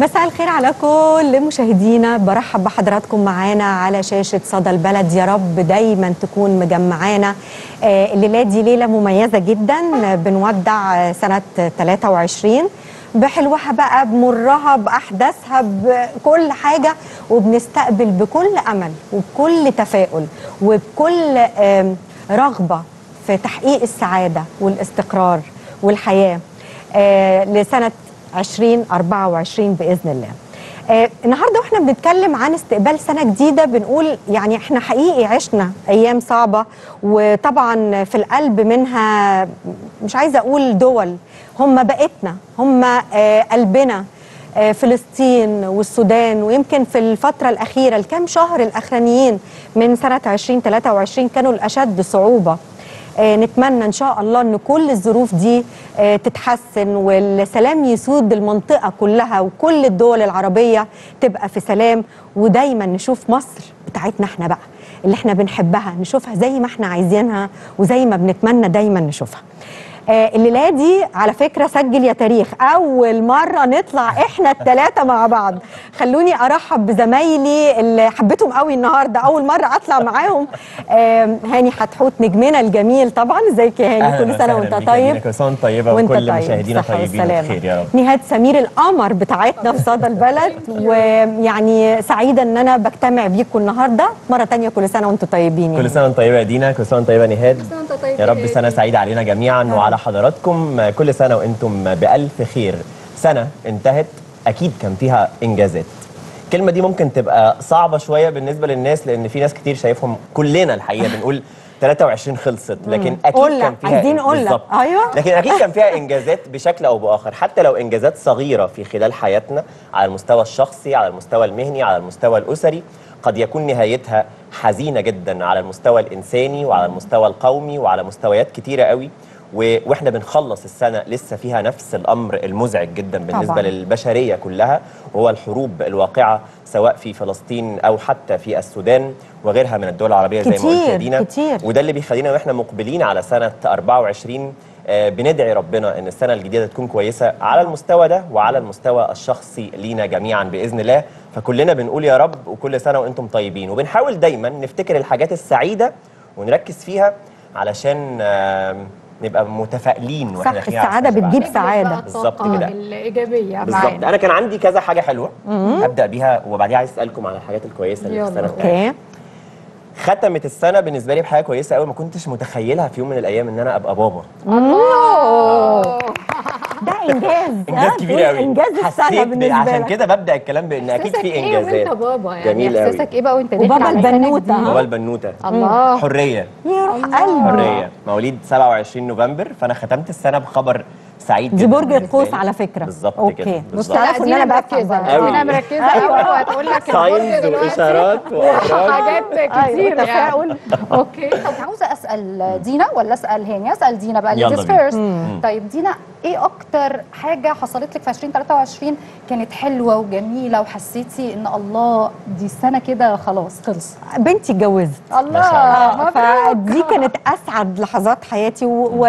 مساء الخير على كل مشاهدينا. برحب بحضراتكم معانا على شاشة صدى البلد. يا رب دايما تكون مجمعانا. آه، الليلة دي ليلة مميزة جدا. بنودع سنة 23 بحلوها بقى بمرها بأحداثها بكل حاجة. وبنستقبل بكل أمل وبكل تفاؤل وبكل رغبة في تحقيق السعادة والاستقرار والحياة. آه، لسنة 2024 بإذن الله. آه، النهارده وإحنا بنتكلم عن استقبال سنة جديدة بنقول يعني إحنا حقيقي عشنا أيام صعبة وطبعا في القلب منها مش عايزة أقول دول هم بقتنا هم آه، قلبنا آه، فلسطين والسودان ويمكن في الفترة الأخيرة الكام شهر الأخرانيين من سنة 2023 كانوا الأشد صعوبة. آه، نتمنى إن شاء الله إن كل الظروف دي آه، تتحسن والسلام يسود المنطقة كلها وكل الدول العربية تبقى في سلام. ودايما نشوف مصر بتاعتنا إحنا بقى اللي إحنا بنحبها نشوفها زي ما إحنا عايزينها وزي ما بنتمنى دايما نشوفها. آه، الليلة دي على فكرة سجل يا تاريخ. أول مرة نطلع إحنا الثلاثه مع بعض. خلوني أرحب بزمايلي اللي حبيتهم قوي النهارده. أول مرة أطلع معاهم. آه، هاني حتحوت نجمنا الجميل. طبعا إزيك يا هاني؟ كل سنة وأنت طيب. كل سنه وانت طيبة وأنت وكل طيب. مشاهدينا طيبين والسلامة. وبخير يا رب. نهاد سمير القمر بتاعتنا في صدى البلد. ويعني سعيدة إن أنا بجتمع بيكم النهارده. مرة تانية كل سنة وأنتم طيبين يعني. كل سنة وانت طيبة يا دينا. كل سنة وانت طيبة نهاد سنة وانت طيب يا رب سنة. سعيدة علينا جميعا وعلى حضراتكم كل سنة وأنتم بألف خير سنة انتهت أكيد كان فيها إنجازات الكلمة دي ممكن تبقى صعبة شوية بالنسبة للناس لأن في ناس كتير شايفهم كلنا الحقيقة بنقول 23 خلصت لكن أكيد كان فيها عايزين. بالظبط. أيوة. لكن أكيد كان فيها إنجازات بشكل أو بآخر حتى لو إنجازات صغيرة في خلال حياتنا على المستوى الشخصي على المستوى المهني على المستوى الأسري قد يكون نهايتها حزينة جدا على المستوى الإنساني وعلى المستوى القومي وعلى مستويات كتيرة قوي وإحنا بنخلص السنة لسه فيها نفس الأمر المزعج جدا بالنسبة طبعاً. للبشرية كلها وهو الحروب الواقعة سواء في فلسطين أو حتى في السودان وغيرها من الدول العربية زي ما قلت يا كتير، دينا كتير. وده اللي بيخلينا وإحنا مقبلين على سنة 24 آه، بندعي ربنا إن السنة الجديدة تكون كويسة على المستوى ده وعلى المستوى الشخصي لينا جميعا بإذن الله فكلنا بنقول يا رب وكل سنة وإنتم طيبين وبنحاول دايما نفتكر الحاجات السعيدة ونركز فيها علشان نبقى متفائلين وإحنا صح، السنة بتجيب. بقى بالظبط كده. الإيجابية. بالظبط. أنا كان عندي كذا حاجة حلوة هبدأ بيها وبعديها عايز أسألكم على الحاجات الكويسة اللي في. السنة بتاعتي أوكي. ختمت السنة بالنسبة لي بحاجة كويسة قوي ما كنتش متخيلها في يوم من الأيام إن أنا أبقى بابا. الله. ده إنجاز إنجاز ها؟ كبير قوي إنجاز السنة بالنسبة عشان لك كده ببدأ الكلام بإن أكيد في إيه إنجازات وأنت بابا يعني جميل قوي. إحساسك إيه بقى وبابا داخل جديدة؟ ها؟ بابا البنوتة الله حرية يا روح. قلبي حرية مواليد 27 نوفمبر فأنا ختمت السنة بخبر سعيد دي برج القوس. على فكرة. بالظبط كده بص بالظبط. تعرفوا ان دينا أنا أوي. دينا مركزة قوي وهتقول لك signs. واشارات وابراج حاجات كتير أيوة، يعني. تفاؤل okay. طب عاوزة أسأل دينا ولا أسأل هاني؟ أسأل دينا بقى يلا ladies. First طيب دينا إيه أكتر حاجة حصلت لك في 2023 كانت حلوة وجميلة وحسيتي إن الله دي السنة كده خلاص خلص؟ بنتي اتجوزت. الله فدي كانت أسعد لحظات حياتي و...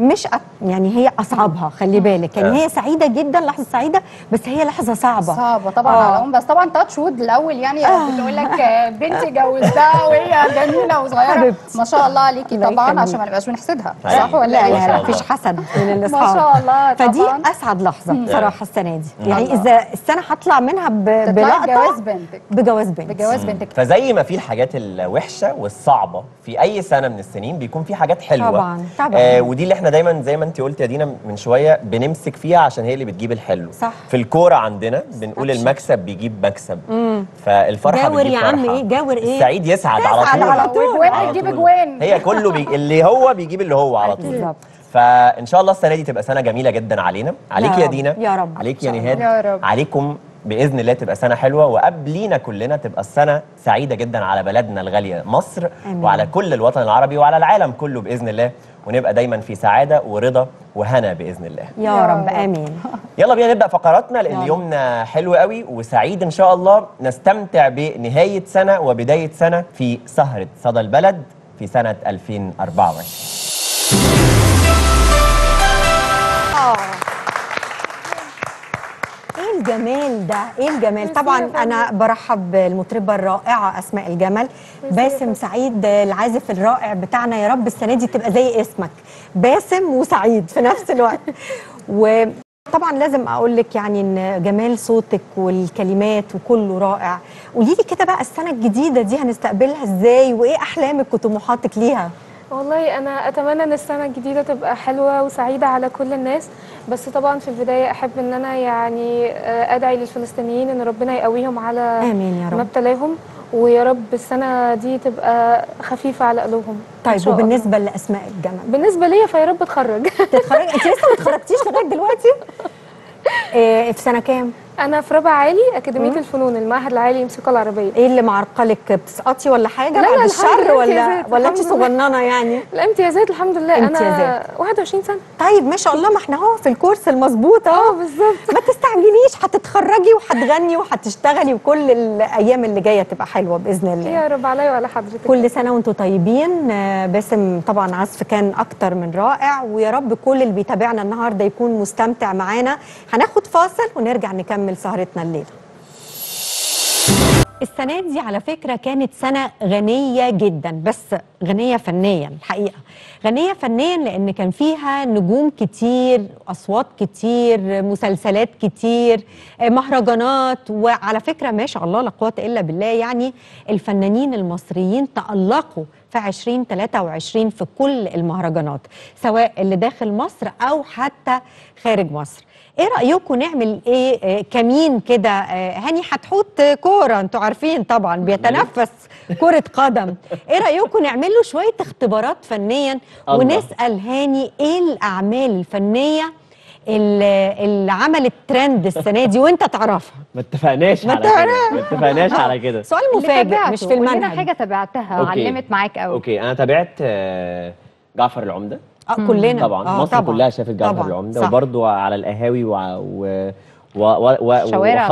مش أك... يعني هي أصعبها خلي بالك. يعني آه. هي سعيدة جدا لحظة سعيدة بس هي لحظة صعبة. صعبة طبعا آه. على ام بس طبعا تاتش وود الأول يعني بتقول لك آه، بنتي جوزتها وهي جميلة وصغيرة. ما شاء الله عليكي طبعا. عشان ما نبقاش بنحسدها. صح ولا لا ما لا الله. مفيش حسد من الاصحاب ما شاء الله فدي طبعا. أسعد لحظة بصراحة السنة دي. يعني. إذا السنة هطلع منها ب... بلقطة بجواز بنتك. بجواز بنتي بجواز بنتك. فزي ما في الحاجات الوحشة والصعبة في أي سنة من السنين بيكون في حاجات حلوة. طبعاً، طبعاً. آه ودي اللي إحنا دايما زي ما انت قلت يا دينا من شوية بنمسك فيها عشان هي اللي بتجيب الحلو صح. في الكورة عندنا بنقول أكشن. المكسب بيجيب مكسب فالفرحة جاور يا عم. إيه؟ جاور إيه؟ السعيد يسعد على يسعد طول على طول. على طول. اجوان هي كله بي... اللي هو بيجيب اللي هو على طول بالظبط. فإن شاء الله السنة دي تبقى سنة جميلة جدا علينا عليك يا رب، دينا يا رب. عليك يا نهاد. يا. عليكم بإذن الله تبقى سنة حلوة وقبلينا كلنا تبقى السنة سعيدة جدا على بلدنا الغاليه مصر آمين. وعلى كل الوطن العربي وعلى العالم كله بإذن الله ونبقى دايما في سعادة ورضا وهنا بإذن الله يا رب. آمين يلا بينا نبدأ فقراتنا لأن. يومنا حلو قوي وسعيد إن شاء الله نستمتع بنهاية سنة وبداية سنة في سهرة صدى البلد في سنة 2024 إيه الجمال ده؟ إيه الجمال؟ طبعا أنا برحب بالمطربة الرائعة أسماء الجمل باسم سعيد العازف الرائع بتاعنا. يا رب السنة دي تبقى زي اسمك. باسم وسعيد في نفس الوقت. وطبعا لازم أقول لك يعني إن جمال صوتك والكلمات وكله رائع. قولي لي كده بقى السنة الجديدة دي هنستقبلها إزاي؟ وإيه أحلامك وطموحاتك ليها؟ والله أنا أتمنى إن السنة الجديدة تبقى حلوة وسعيدة على كل الناس بس طبعا في البداية أحب إن أنا يعني آه، أدعي للفلسطينيين إن ربنا يقويهم على آمين يا ما رب ابتلاهم ويا رب السنة دي تبقى خفيفة على قلوبهم. طيب الله. وبالنسبة لأسماء الجمل؟ بالنسبة ليا فيا رب اتخرج تتخرج؟ أنت لسه ما اتخرجتيش لغاية دلوقتي؟ إيه في سنة كام؟ أنا في رابعه عالي أكاديمية الفنون المعهد العالي للموسيقى العربية. إيه اللي معرقلك؟ بتسقطي ولا حاجة لا، بعد الشر ولا ولا انت. صغننة يعني؟ لا امتيازات الحمد لله. أنا امتيازات. 21 سنة. طيب ما شاء الله ما إحنا اهو في الكورس المظبوط آه اهو بالظبط. ما تستعجليش هتتخرجي وهتغني وهتشتغلي وكل الأيام اللي جاية تبقى حلوة بإذن الله. يا رب عليا وعلى حضرتك. كل سنة وأنتم طيبين. باسم طبعا عزف كان أكتر من رائع ويا رب كل اللي بيتابعنا النهارده يكون مستمتع معانا. هناخد فاصل ونرجع نكمل سهرتنا الليلة. السنة دي على فكرة كانت سنة غنية جدا بس غنية فنيا الحقيقة. غنية فنيا لأن كان فيها نجوم كتير أصوات كتير مسلسلات كتير مهرجانات وعلى فكرة ما شاء الله لا قوة إلا بالله يعني الفنانين المصريين تألقوا في 2023 في كل المهرجانات سواء اللي داخل مصر أو حتى خارج مصر. إيه رأيكم نعمل إيه؟ آه، كمين كده؟ آه، هاني حتحوت كورة أنتوا عارفين طبعا بيتنفس كرة قدم. إيه رأيكم نعمل له شوية اختبارات فنيا. ونسأل هاني إيه الأعمال الفنية اللي, عملت ترند السنة دي؟ وانت تعرفها. ما اتفقناش على كده. ما اتفقناش على كده. سؤال مفاجئ مش في المنهج. حاجة تابعتها okay. علمت معاك قوي okay أنا تابعت آه، جعفر العمدة. آه كلنا طبعا آه مصر كلها شافت طبعاً، العمدة صح. وبرضه على القهاوي وع- و و و و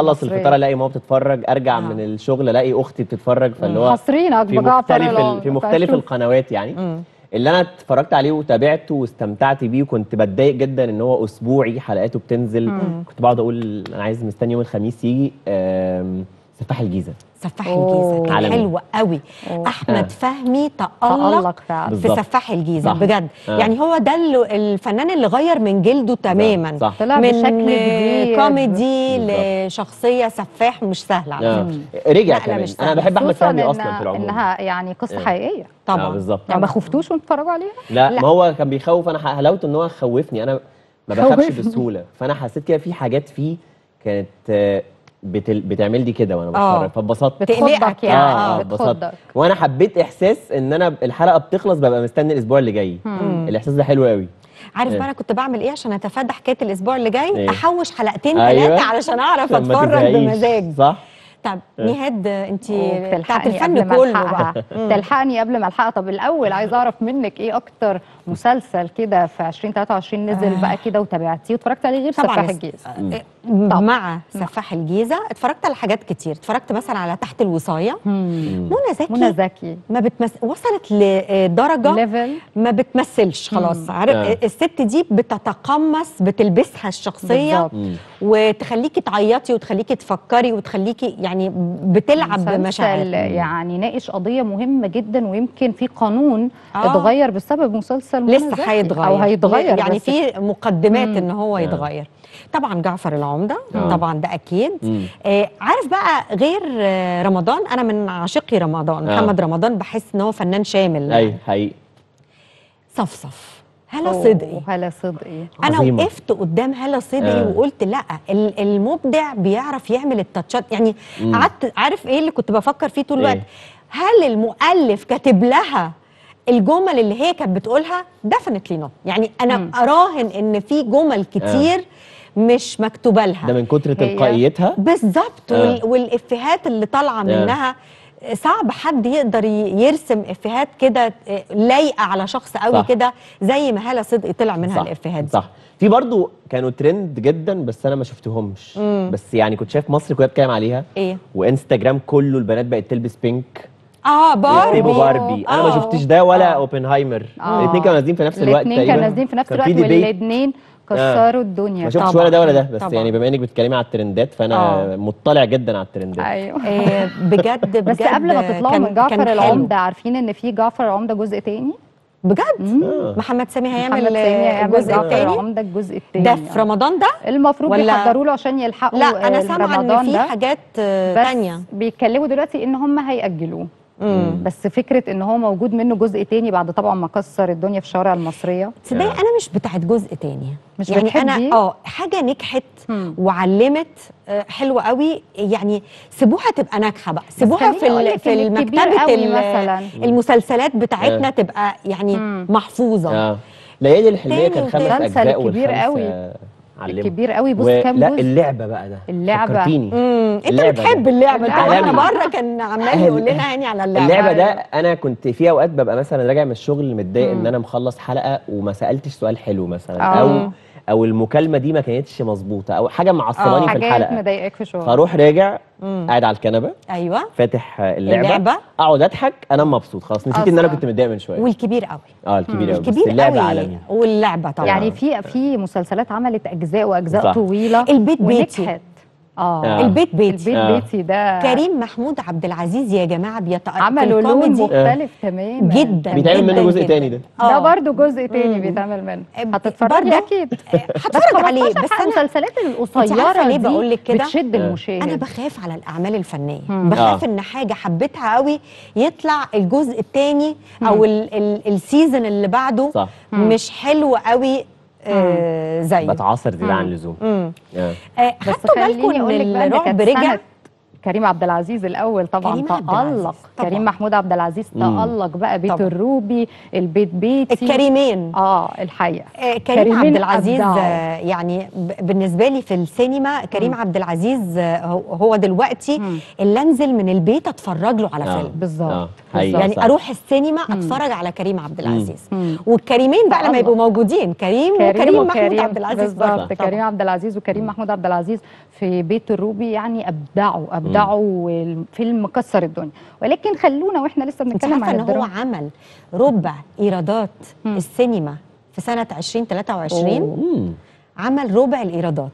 مصرية. الفطار ألاقي ماما بتتفرج أرجع آه. من الشغل ألاقي أختي بتتفرج فاللي هو حاصرينك في مختلف ال-. في مختلف. القنوات يعني مم. اللي أنا اتفرجت عليه وتابعته واستمتعت بيه وكنت بتضايق جدا إن هو أسبوعي حلقاته بتنزل كنت بقعد أقول أنا عايز مستني يوم الخميس يجي آم، سفاح الجيزة سفاح. الجيزة كان. حلو قوي أوه. أحمد آه. فهمي تألق في. سفاح الجيزة صح. بجد آه. يعني هو ده الفنان اللي غير من جلده تماما صح طلع من بشكل جديد كوميدي. لشخصية سفاح مش سهلة على آه. فكرة رجع لا، لا، كمان أنا. بحب أحمد فهمي إن- أصلا في العموم إنها يعني قصة آه. حقيقية آه طبعا بالظبط يعني ما خفتوش وانتوا بتتفرجوا عليها لا, لا. ما هو كان بيخوف أنا حلاوته إن هو خوفني أنا ما بخافش. بسهولة فأنا حسيت كده في حاجات فيه كانت آه، بتل... بتعمل لي كده وأنا آه. بتفرج فاتبسطت. بتقلقك بتخضك يعني. يعني آه آه بتخضك. اتبسطت وأنا حبيت إحساس إن أنا الحلقة بتخلص ببقى مستني الأسبوع اللي جاي. الإحساس ده حلو قوي عارف إيه. بقى أنا كنت بعمل إيه عشان أتفادى حكاية الأسبوع اللي جاي؟ إيه. أحوش حلقتين أيوة. ثلاثة علشان أعرف أتفرج. بمزاج. صح؟ طب نهاد أنت بتاعت الفن كله. بقى. تلحقني قبل ما الحقها طب الأول عايز أعرف منك إيه أكتر مسلسل كده في 2023 نزل آه. بقى كده وتابعتيه واتفرجت عليه غير طبعاً سفاح الجيزة. آه، مع سفاح الجيزة. اتفرجت على حاجات كتير. اتفرجت مثلا على تحت الوصاية. منى منى زكي زكي. ما بتمس... وصلت لدرجه ليفل. ما بتمثلش خلاص. عارف؟ آه. الست دي بتتقمص بتلبسها الشخصية. وتخليكي تعيطي وتخليكي تفكري وتخليكي يعني بتلعب مسلسل بمشاعر يعني ناقش قضية مهمة جدا ويمكن في قانون آه. اتغير بسبب مسلسل منى لسه. هيتغير أو هيتغير يعني في مقدمات مم. إن هو. يتغير طبعا جعفر العمدة آه. طبعا ده أكيد مم. آه عارف بقى غير آه رمضان أنا من عاشقي رمضان آه. محمد رمضان بحس إن هو فنان شامل أيوه حقيقي صفصف هلا صدقي هلا صدقي أنا عظيمة. وقفت قدام هلا صدقي آه. وقلت لا ال- المبدع بيعرف يعمل التاتشات يعني مم. قعدت عارف إيه اللي كنت بفكر فيه طول الوقت إيه؟ هل المؤلف كاتب لها الجمل اللي هي كانت بتقولها definitely not يعني أنا مم. أراهن إن في جمل كتير مش مكتوبة لها. ده من كتر تلقائيتها؟ بالظبط. آه. وال... والإفيهات اللي طالعة منها صعب حد يقدر يرسم إفيهات كده آه، لايقة على شخص قوي. كده زي ما هالة صدقي طلع منها الإفيهات دي. صح. في برضو كانوا ترند جدا بس أنا ما شفتهمش. بس يعني كنت شايف مصر كلها بتتكلم عليها. إيه؟ وإنستجرام كله البنات بقت تلبس بينك آه باربي يكتبوا باربي أنا ما آه. شفتش ده ولا آه. أوبنهايمر آه. الاثنين كانوا نازلين في نفس الوقت الاثنين كانوا. نازلين في نفس الوقت. والاثنين كسروا الدنيا ما شفتش طبعاً. ولا ده ولا ده بس طبعاً. يعني بما إنك بتتكلمي على الترندات فأنا آه. مطلع جدا على الترندات أيوه آه، بجد بجد بس قبل ما تطلعوا من جعفر. العمدة عارفين إن في جعفر العمدة جزء تاني بجد آه. محمد سامي محمد هيعمل سامي هيعمل الجزء جعفر الثاني العمدة الجزء الثاني ده في رمضان ده المفروض ولا- بيحضروا له عشان يلحقوا لا أنا آه، سامعة إن رمضان في ده. حاجات آه، بس تانية بيتكلموا دلوقتي إن هم هيأجلوه مم. بس فكرة إن هو موجود منه جزء تاني بعد طبعا ما كسر الدنيا في الشوارع المصرية تصدقي أنا مش بتاعت جزء تاني مش يعني بتحبي؟ أنا آه حاجة نجحت مم. وعلمت آه، حلوة قوي يعني سيبوها تبقى ناجحة بقى سيبوها في في ال- مثلاً. المسلسلات بتاعتنا آه. تبقى يعني مم. محفوظة آه ليالي الحلميه كان خمس. أجزاء كبير والخمس قوي. علموا الكبير قوي بص و- كام لا اللعبة بقى ده اللعبة. فكرتيني انت اللعبة بتحب ده. اللعبة انت عالمي. وإحنا بره كان عمال يقول لنا هاني على اللعبة اللعبة ده أنا كنت في أوقات ببقى مثلا راجع من الشغل متضايق إن. أنا مخلص حلقة وما سألتش سؤال حلو مثلا آه. أو أو المكالمة دي ما كانتش مظبوطة أو حاجة معصباني في حاجات الحلقة مضايقاك في شغل فأروح راجع. قاعد على الكنبة أيوه فاتح آه، اللعبة, اللعبة. أقعد أضحك أنا مبسوط خلاص نسيت إن أنا. كنت متضايق من شوية والكبير قوي آه الكبير قوي الكبير اللعبة قوي عالمي واللعبة طبعا يعني في في مسلسلات عملت أجزاء وأجزاء صح. طويلة البيت بيتي. ونجحت آه آه. البيت بيتي البيت آه. بيتي ده كريم محمود عبد العزيز يا جماعة بيتأ... عملوا لون مختلف تماما جدا بيتعمل منه جزء جدا. تاني ده ده آه. برضو جزء تاني. بيتعمل منه برضه- هتتفرجي أكيد هتفرج عليه بس أنا المسلسلات القصيرة ليه دي بقول لك كده؟ بتشد آه. المشاهد أنا بخاف على الأعمال الفنية مم. بخاف آه. إن حاجة حبيتها قوي يطلع الجزء الثاني أو ال ال ال season اللي بعده صح مش حلو قوي آه زيه بتعاصر زيادة عن. اللزوم. آه. آه خليني بالكم ان الرعب رجع كريم عبد العزيز الأول طبعا كريم تألق طبعاً. كريم محمود عبد العزيز. تألق بقى بيت طبعاً. الروبي البيت بيتي الكريمين آه الحقيقة آه، كريم عبد العزيز. آه، يعني بالنسبة لي في السينما كريم مم. عبد العزيز آه، هو- دلوقتي مم. اللي أنزل من البيت أتفرج له على آه. فيلم بالظبط آه. يعني صح. أروح السينما مم. أتفرج على كريم عبد العزيز مم. والكريمين بقى لما. يبقوا موجودين كريم, وكريم محمود عبد العزيز بالظبط. كريم عبد العزيز وكريم محمود عبد العزيز في بيت الروبي يعني أبدعوا أبدعوا والفيلم كسر الدنيا ولكن خلونا وإحنا لسه بنتكلم عن إن هو عمل ربع إيرادات. السينما في سنة 2023 أوه. مم. عمل ربع الإيرادات.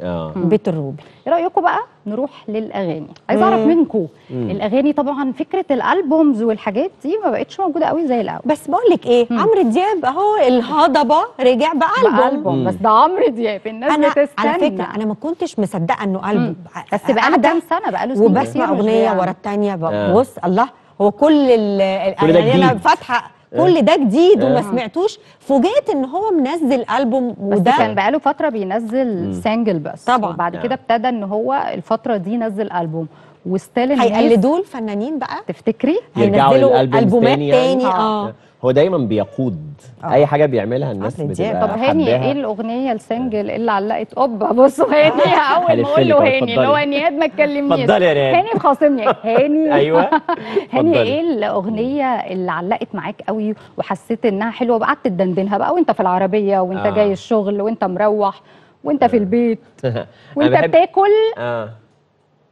آه بيت الروبي إيه رأيكم بقى نروح للأغاني عايزه أعرف. منكم. الأغاني طبعا فكرة الألبومز والحاجات دي ما بقتش موجودة قوي زي الأول بس بقول لك إيه. عمرو دياب أهو الهضبة رجع بألبوم مم. بس ده عمرو دياب الناس أنا بتستنى على فكرة أنا ما كنتش مصدقة إنه ألبوم بس بقى له كام سنة بقى له سنين وبسمع أغنية. ورا الثانية آه. ببص الله هو كل ال كل ده يعني أنا. فاتحة كل ده جديد وما آه. سمعتوش فوجئت إن هو منزل ألبوم بس وده كان بقاله فترة بينزل مم. سانجل بس طبعاً. وبعد. كده ابتدى إن هو الفترة دي نزل ألبوم وستيل هيقلدوه الفنانين بقى تفتكري هينزلوا ألبومات تاني يعني؟ آه. آه هو دايما بيقود آه. أي حاجة بيعملها الناس. بتبقى طب هاني. إيه الأغنية ال single اللي علقت أوبا بصوا هاني أول ما أقول له هاني اللي هو. نهاد ما تكلمنيش اتفضلي يا. هاني مخاصمني هاني أيوه هاني. إيه الأغنية اللي علقت معاك قوي وحسيت إنها حلوة وقعدت تدندنها بقى وأنت في العربية وأنت آه. جاي الشغل وأنت مروح وأنت في البيت أنا وأنت بتاكل آه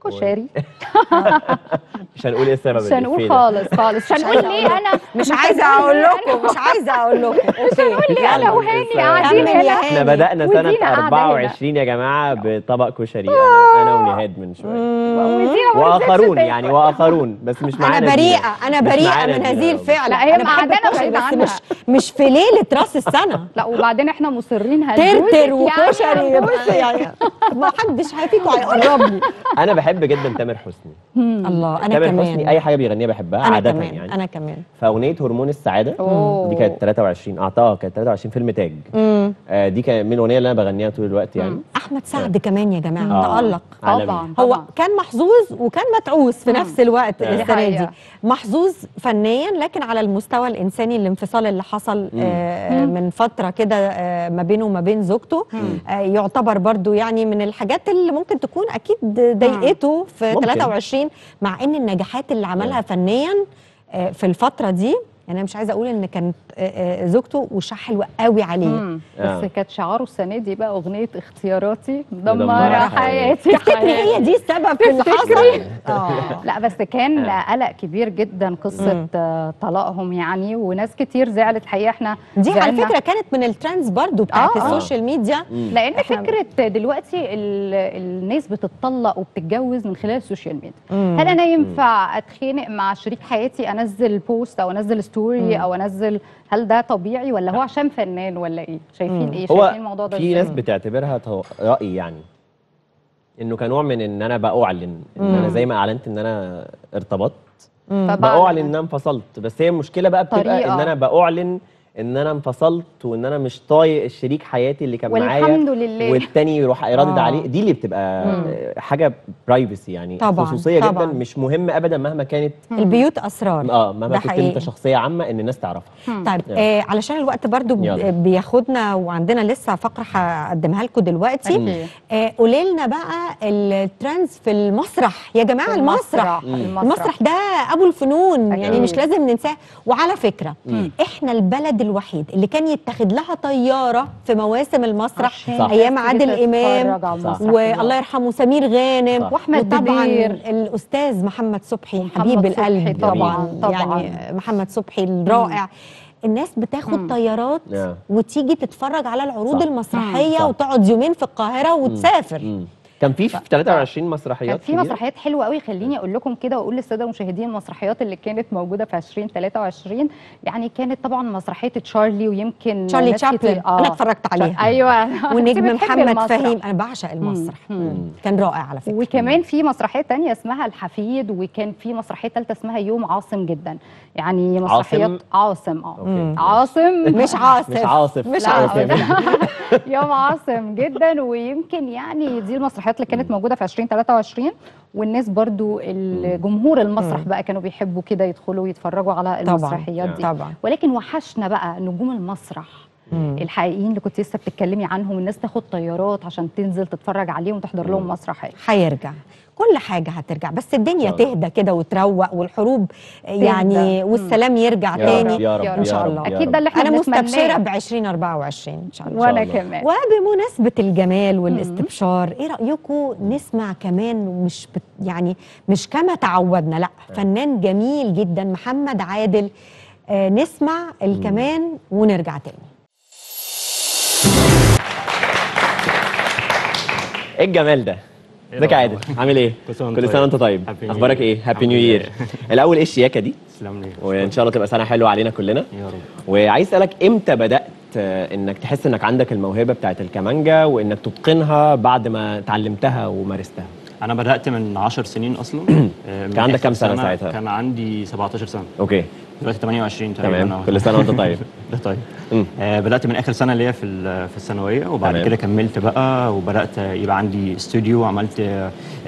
كشري. مش هنقول إيه السبب مش هنقول. خالص خالص. مش هنقول ليه أنا مش عايزة أقول لكم مش عايزة أقول لكم. okay هنقول ليه أنا وهاني قاعدين هنا. إحنا هاني. بدأنا سنة ودينا قاعدة 24 يا جماعة بطبق كشري. أنا أنا ونهاد من نزلتش وآخرون. يعني وآخرون. بس مش أنا معانا بريئة دينا. أنا مش بريئة من هذه يا الفعله لا، هي بعيد عنها. مش مش في ليلة راس السنة. لا وبعدين إحنا مصرين هندوسك ترتر يعني وكشري. يبقى يعني ما حدش فيكم هيقرب لي أنا بحب جدا تامر حسني. الله أنا تامر كمان. حسني أي حاجة بيغنيها بحبها أنا عادة كمان يعني. أنا كمان. فأغنية هرمون السعادة أوه. دي كانت 23 اعتقد كانت 23 فيلم تاج. مم. آه دي كانت من الأغنية اللي أنا بغنيها طول الوقت يعني. أحمد سعد كمان يا جماعة آه. تالق. طبعا هو طبعا. كان محظوظ وكان متعوس في نفس الوقت دي السنة دي. محظوظ فنيا لكن على المستوى الإنساني الانفصال اللي حصل آه من فترة كده آه ما بينه وما بين زوجته. آه يعتبر برضو يعني من الحاجات اللي ممكن تكون أكيد ضايقته في ممكن. 23 مع إن النجاحات اللي عملها فنيا آه في الفترة دي يعني أنا مش عايزة أقول إن كانت آه، آه، زوجته وشها حلو قوي عليه. مم. آه. بس كانت شعاره السنة دي بقى أغنية اختياراتي مدمرة مدمرة حياتي. تفتكري هي دي السبب في اللي حصل؟ آه. لا بس كان قلق كبير جدا قصة آه، طلاقهم يعني وناس كتير زعلت. الحقيقة إحنا دي على. فكرة كانت من ال trends برضو بتاعت آه، آه. ال social media. لأن فكرة دلوقتي ال- الناس بتطلق وبتتجوز من خلال ال social media. هل أنا ينفع أتخانق مع شريك حياتي أنزل post أو أنزل story أو أنزل هل ده طبيعي ولا هو عشان فنان ولا إيه؟ شايفين إيه؟ هو شايفين الموضوع ده في؟ ناس بتعتبرها رأي يعني. إنه كنوع من إن أنا بأعلن إن أنا زي ما أعلنت إن أنا ارتبطت. ما- إن أنا انفصلت. بس هي المشكلة بقى بتبقى طريقة. ان أنا بأعلن إن أنا انفصلت وإن أنا مش طايق الشريك حياتي اللي كان معايا والحمد لله. والتاني يروح يردد آه. عليه دي اللي بتبقى حاجة برايفسي يعني طبعاً، خصوصية طبعاً. جدا مش مهمه ابدا مهما كانت البيوت أسرار. آه مهما كنت. أنت شخصية عامة إن الناس تعرفها. طيب آه علشان الوقت برضو يلا. بياخدنا وعندنا لسه فقرة هقدمها لكم دلوقتي. آه قولي لنا بقى الترندز في المسرح. يا جماعة المسرح المسرح. ده أبو الفنون. أكيد. يعني مش لازم ننساه. وعلى فكرة إحنا البلد الوحيد اللي كان يتاخد لها طيارة في مواسم المسرح عشان أيام عادل إمام صح. والله يرحمه سمير غانم صح. وأحمد وطبعا بدير. الأستاذ محمد صبحي حبيب صبحي القلب طبعاً، طبعاً. يعني محمد صبحي الرائع الناس بتاخد طيارات. وتيجي تتفرج على العروض صح. المسرحية صح. وتقعد يومين في القاهرة وتسافر مم. كان في في 23 مسرحيات كان في؟ مسرحيات حلوة قوي خليني أقول لكم كده وأقول للسادة المشاهدين المسرحيات اللي كانت موجودة في 2023 يعني كانت طبعا مسرحية تشارلي ويمكن تشارلي تشابلن. كتير- أنا اتفرجت عليها. أيوه. ونجم محمد. فهيم. أنا بعشق المسرح. كان رائع على فكرة. وكمان في مسرحية تانية اسمها الحفيد وكان في مسرحية ثالثه اسمها يوم عاصم جدا. يعني مسرحيات عاصم؟ آه. عاصم؟ مش عاصف. مش عاصف. مش لا، عاصف يوم عاصم جدا. ويمكن يعني دي المسرحيات اللي كانت موجودة في 2023 والناس برضو الجمهور المسرح بقى كانوا بيحبوا كده يدخلوا يتفرجوا على طبعاً. المسرحيات دي. طبعا. ولكن وحشنا بقى نجوم المسرح. الحقيقيين اللي كنت لسه بتتكلمي عنهم الناس تاخد طيارات عشان تنزل تتفرج عليهم وتحضر لهم مسرحية. هيرجع. كل حاجة هترجع بس الدنيا. تهدى كده وتروق والحروب يعني والسلام يرجع يا تاني رب يا رب إن شاء يا الله. أكيد. ده اللي إحنا أنا بنتمناه. مستبشرة ب 2024 إن شاء الله وأنا. كمان وبمناسبة الجمال والاستبشار إيه رأيكم نسمع كمان مش بت يعني مش كما تعودنا لأ فنان جميل جدا محمد عادل آه نسمع الكمان ونرجع تاني إيه الجمال ده؟ ازيك يا عادل عامل إيه؟ كل سنة طيب. وانت طيب New أخبارك. إيه؟ happy new. year الأول إيه الشياكه دي؟ تسلم لي وإن شاء الله تبقى سنة حلوة علينا كلنا يا رب وعايز أسألك إمتى بدأت إنك تحس إنك عندك الموهبة بتاعت الكمانجا وإنك تتقنها بعد ما اتعلمتها ومارستها أنا بدأت من 10 سنين أصلا كان عندك كام سنة ساعتها؟ كان عندي 17 سنة أوكي دلوقتي 28 تقريبا تمام كل سنه وأنت طيب طيب. آه بدأت من آخر سنة ليا في في الثانوية وبعد تمام. كده كملت بقى وبدأت يبقى عندي استوديو وعملت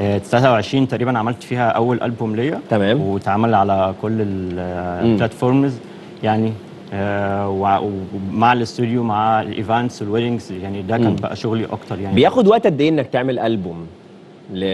آه 23 تقريبا عملت فيها أول ألبوم ليا تمام. واتعمل على كل. ال platforms يعني آه ومع الاستوديو مع ال events وال weddings يعني ده كان. بقى شغلي أكتر يعني بياخد وقت قد إيه إنك تعمل ألبوم ل...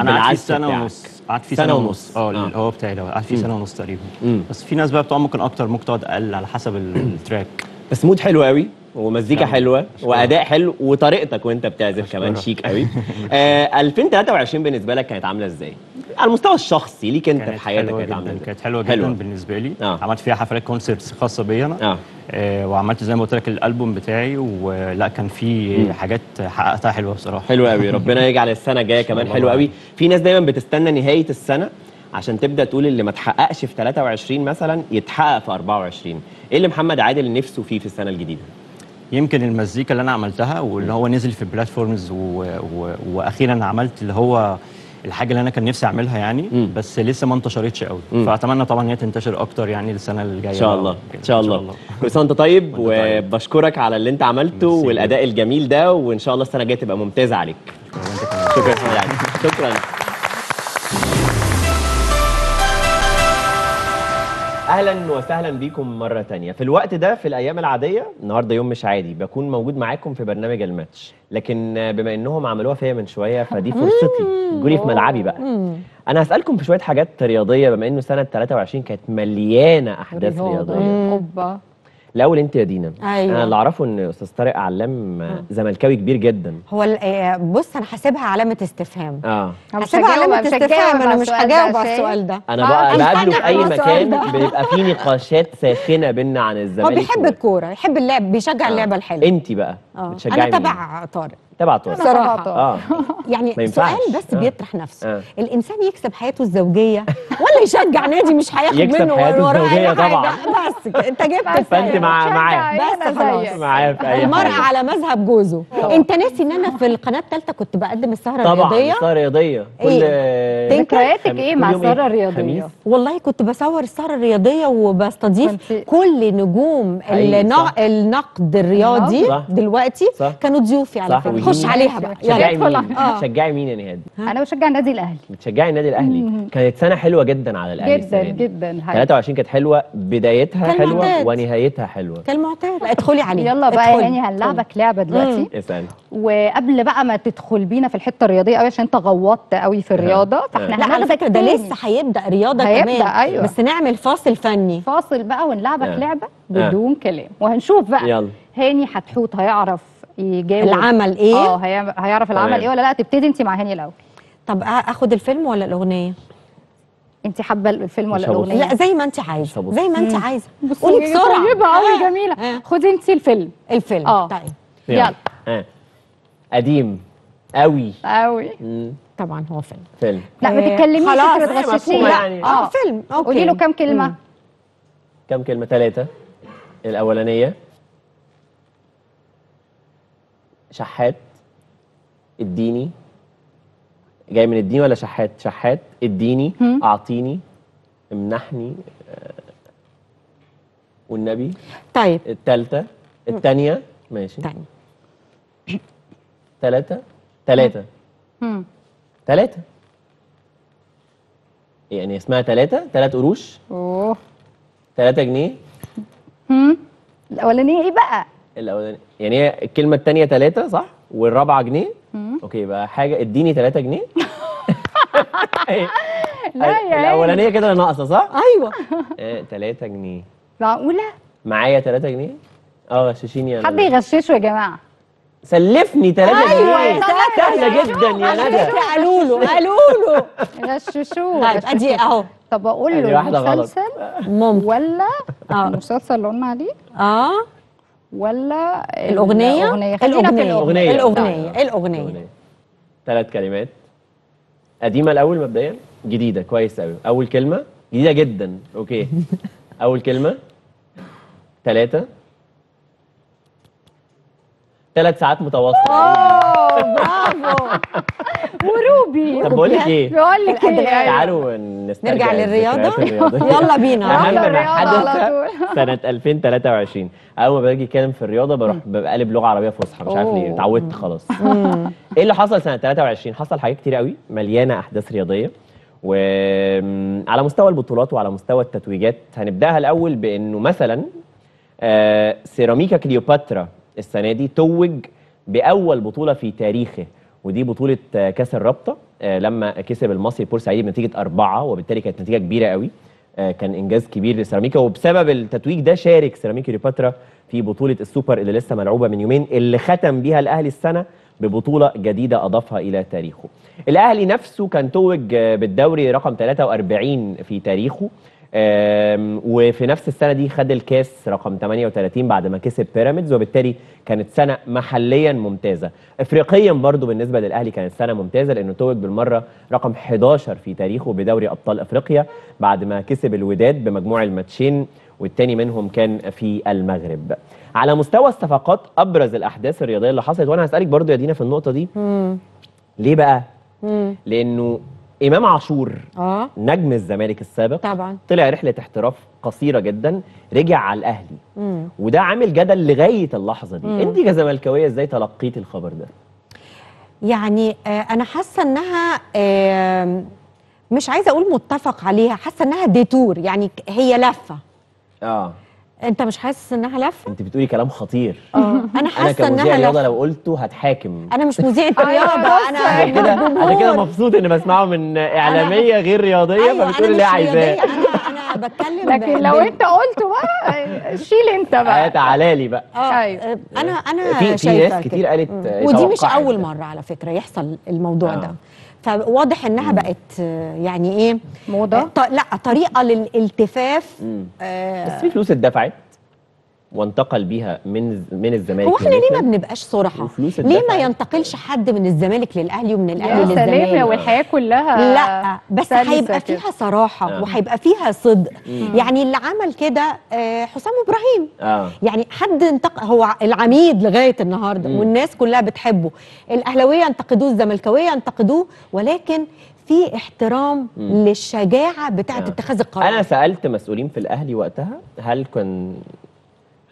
أنا قعدت سنة؟ ونص قعدت فيه سنة سنة ونص. ونص آه آه. اللي هو بتاعي ده قعدت فيه سنة ونص تقريبا مم. بس في ناس بقى بتقعد ممكن أكتر ممكن تقعد أقل على حسب ال- ال track بس mood حلو قوي ومزيكا. حلوة. وأداء حلو وطريقتك وأنت بتعزف كمان. شيك قوي آه 2023 بالنسبة لك كانت عاملة إزاي على المستوى الشخصي ليك أنت في حياتك حلوة كانت عاملة إزاي كانت حلوة جدا حلوة. بالنسبة لي آه. عملت فيها حفلات concerts خاصة بيا أنا آه آه وعملت زي ما قلت لك الألبوم بتاعي ولا كان في. حاجات حققتها حلوة بصراحة حلو قوي ربنا يجعل السنة الجاية كمان الله حلو قوي. في ناس دايما بتستنى نهاية السنة عشان تبدأ تقول اللي ما اتحققش في 23 مثلا يتحقق في 24 إيه اللي محمد عادل نفسه فيه في السنة الجديدة يمكن المزيكا اللي أنا عملتها واللي هو نزل في. و... وأخيرا عملت اللي هو الحاجة اللي أنا كان نفسي أعملها يعني مم. بس لسه ما انتشرتش قوي. فأتمنى طبعا إن هي تنتشر أكتر يعني السنة الجايه إن شاء الله. إن شاء الله. كل سنه وانت طيب؟ طيب. وبشكرك على اللي أنت عملته والأداء الجميل ده وإن شاء الله السنة الجاية تبقى ممتازة عليك. شكرا. عادل شكرا. أهلا وسهلا بيكم مرة تانية. في الوقت ده في الأيام العادية النهارده يوم مش عادي بكون موجود معاكم في برنامج الماتش. لكن بما إنهم عملوها فيا من شوية فدي فرصتي. جولي في ملعبي بقى. أنا هسألكم في شوية حاجات رياضية بما إنه سنة 23 كانت مليانة أحداث رياضية. الأول انت يا دينا أيوة. أنا اللي أعرفه إن أستاذ طارق علام زملكاوي كبير جدا هو آه، بص أنا حاسبها علامة استفهام آه أنا مش حاسبها هجاوب- علامة استفهام أنا مش هجاوب على السؤال ده أنا آه، بقى بقابله في أي مكان. بيبقى في نقاشات ساخنة بينا عن هو الزمالك بيحب وال- الكورة يحب اللعب بيشجع آه. اللعبة الحلوة انت بقى آه. بتشجعي أنا؟ تبع طارق تبع طارق صراحة. آه يعني ما. سؤال بس آه. بيطرح نفسه آه. الإنسان يكسب حياته الزوجية ولا يشجع نادي مش هياخد يكسب منه حياته وراه؟ طبعاً. بس. أنت جبت فأنت. مع معاه بس خلاص. معاه في أي المرأة على مذهب جوزه أنت ناسي إن أنا في القناة الثالثه كنت بقدم السهرة طبعا الرياضية السهرة رياضيه كل إيه؟ ذكرياتك خم- إيه كل مع يوم السهرة الرياضية؟ والله كنت بصور السهرة الرياضية وبستضيف كل نجوم. النقد الرياضي. دلوقتي. كانوا ضيوفي على فكرة خش؟ عليها بقى تشجعي يلا مين؟ آه. تشجعي مين يا نهاد؟ أنا بشجع النادي الأهلي بتشجعي النادي الأهلي كانت سنة حلوة جدا على الأهلي جدا. جدا حقيقي. 23 كانت حلوة بدايتها حلوة. ونهايتها حلوة كالمعتاد ادخلي عليه يلا بقى. يعني هنلعبك لعبة دلوقتي اسأل وقبل بقى ما تدخل بينا في الحتة الرياضية قوي عشان أنت غوطت قوي في الرياضة فإحنا لا على فكرة ده. لسه هيبدأ رياضة هيبدأ، كمان أيوة. بس نعمل فاصل فني فاصل بقى ونلعبك آه. لعبة بدون كلام وهنشوف بقى يلا. هاني حتحوت هيعرف يجاوب. العمل إيه؟ آه هيعرف العمل تمام. إيه ولا لأ؟ تبتدي انت مع هاني الأول. طب أخد الفيلم ولا الأغنية؟ انت حابة الفيلم ولا. الأغنية؟ لا زي ما انت عايزة. زي ما انت عايزة. بصي قولي بسرعة. طيبه قوي آه. جميلة. آه. خدي انت الفيلم. الفيلم. آه. طيب. يلا. ها قديم. قوي. قوي. طبعا هو فيلم. فيلم. لا ما آه، تتكلميش خلاص، لا. يعني. آه آه فيلم. أوكي قولي له كام كلمة. كم كلمة؟ ثلاثة الأولانية. شحات اديني. جاي من اديني ولا شحات؟ شحات اديني. اعطيني امنحني آه، والنبي. طيب. الثالثه الثانية ماشي. تاني. ثلاثة ثلاثة. ثلاثة يعني اسمها ثلاثة ثلاث قروش؟ أوه. ثلاثة جنيه. الاولانيه إيه بقى؟ الأولاني. يعني هي الكلمة الثانية ثلاثة صح؟ والرابعة جنيه. أوكي يبقى حاجة اديني ثلاثة جنيه. لا يا. الأولانية كده ناقصة صح؟ أيوه. آه، 3 جنيه. معقولة؟ معايا 3 جنيه؟ آه غششيني أنا. حد يغششه يا جماعة. سلفني 3 أيوة، جنيه. ثلاثة سهلة جدا يا ندى. قالوا له قالوا له. غششوه طيب. ادي أهو. طب أقول له غلط. المسلسل ممكن. ولا آه. المسلسل اللي قلنا عليه؟ آه. ولا الأغنية؟ الأغنية؟ خلينا في الأغنية. الأغنية. الأغنية. الأغنية. ثلاث كلمات. قديمة الأول مبدئيا جديدة كويس قوي أول كلمة جديدة جدا. أوكي. أول كلمة ثلاثة ثلاث ساعات متواصلة. اوه برافو. وروبي طب بقول لك إيه؟ بقول لك إيه؟ تعالوا نسترجع نرجع للرياضة. يلا بينا. اهم حدث سنة 2023 أول ما باجي أتكلم في الرياضة بروح ببقى قالب لغة عربية فصحى مش عارف ليه. اتعودت خلاص. إيه اللي حصل سنة 23 حصل حاجات كتير قوي. مليانة أحداث رياضية. وعلى مستوى البطولات وعلى مستوى التتويجات هنبدأها الأول بإنه مثلا آه، سيراميكا كليوباترا السنة دي توج بأول بطولة في تاريخه ودي بطولة آه، كأس الرابطة آه، لما كسب المصري بورسعيد بنتيجة أربعة وبالتالي كانت نتيجة كبيرة قوي آه، كان إنجاز كبير لسيراميكا وبسبب التتويج ده شارك سيراميكا كليوباترا في بطولة السوبر اللي لسه ملعوبة من يومين اللي ختم بيها الأهلي السنة ببطولة جديدة أضافها إلى تاريخه. الأهلي نفسه كان توج بالدوري رقم 43 في تاريخه وفي نفس السنة دي خد الكاس رقم 38 بعد ما كسب بيراميدز وبالتالي كانت سنة محليا ممتازة. افريقيا برضو بالنسبة للأهلي كانت سنة ممتازة لأنه توج بالمرة رقم 11 في تاريخه بدوري أبطال إفريقيا بعد ما كسب الوداد بمجموع الماتشين والتاني منهم كان في المغرب. على مستوى الصفقات أبرز الأحداث الرياضية اللي حصلت وأنا هسألك برضو يا دينا في النقطة دي. ليه بقى؟ لأنه إمام عاشور آه. نجم الزمالك السابق طبعا. طلع رحلة احتراف قصيرة جدا رجع على الأهلي. مم. وده عامل جدل لغاية اللحظة دي. مم. أنت كزملكاوية إزاي تلقيت الخبر ده؟ يعني آه أنا حاسة إنها آه مش عايزة أقول متفق عليها حاسة إنها ديتور يعني هي لفة. آه. انت مش حاسس انها لفة انت بتقولي كلام خطير أنا أنا حاسة كمذيع إنها رياضة لفة لو قلته هتحاكم أنا مش مذيعه رياضة أنا كده عشان كده. مبسوط إني بسمعه من إعلامية غير رياضية أيوة، فبتقول اللي عايزاه أنا أنا بتكلم لكن لو أنت قلته بقى شيل أنت آه، بقى تعالى لي بقى آه أيوة. آه، أنا أنا في ناس. كتير قالت. آه، ودي مش أول. مرة على فكرة يحصل الموضوع آه. ده فواضح إنها بقت آه، يعني إيه موضة؟ ط- لأ طريقة للالتفاف مم. آه، بس في فلوس اتدفعت. وانتقل بيها من من الزمالك هو إحنا ليه ما. بنبقاش صراحة ليه ما. ينتقلش حد من الزمالك للأهلي ومن الأهلي يا سلام للزمالك والحياة كلها لا بس هيبقى. فيها صراحة آه. وهيبقى فيها صدق مم. يعني اللي عمل كده آه، حسام إبراهيم آه يعني حد انتق... هو العميد لغاية النهارده مم. والناس كلها بتحبه الأهلاوية ينتقدوه الزملكاوية ينتقدوه ولكن في احترام مم. للشجاعة بتاعة آه. اتخاذ القرار أنا سألت مسؤولين في الأهلي وقتها هل كان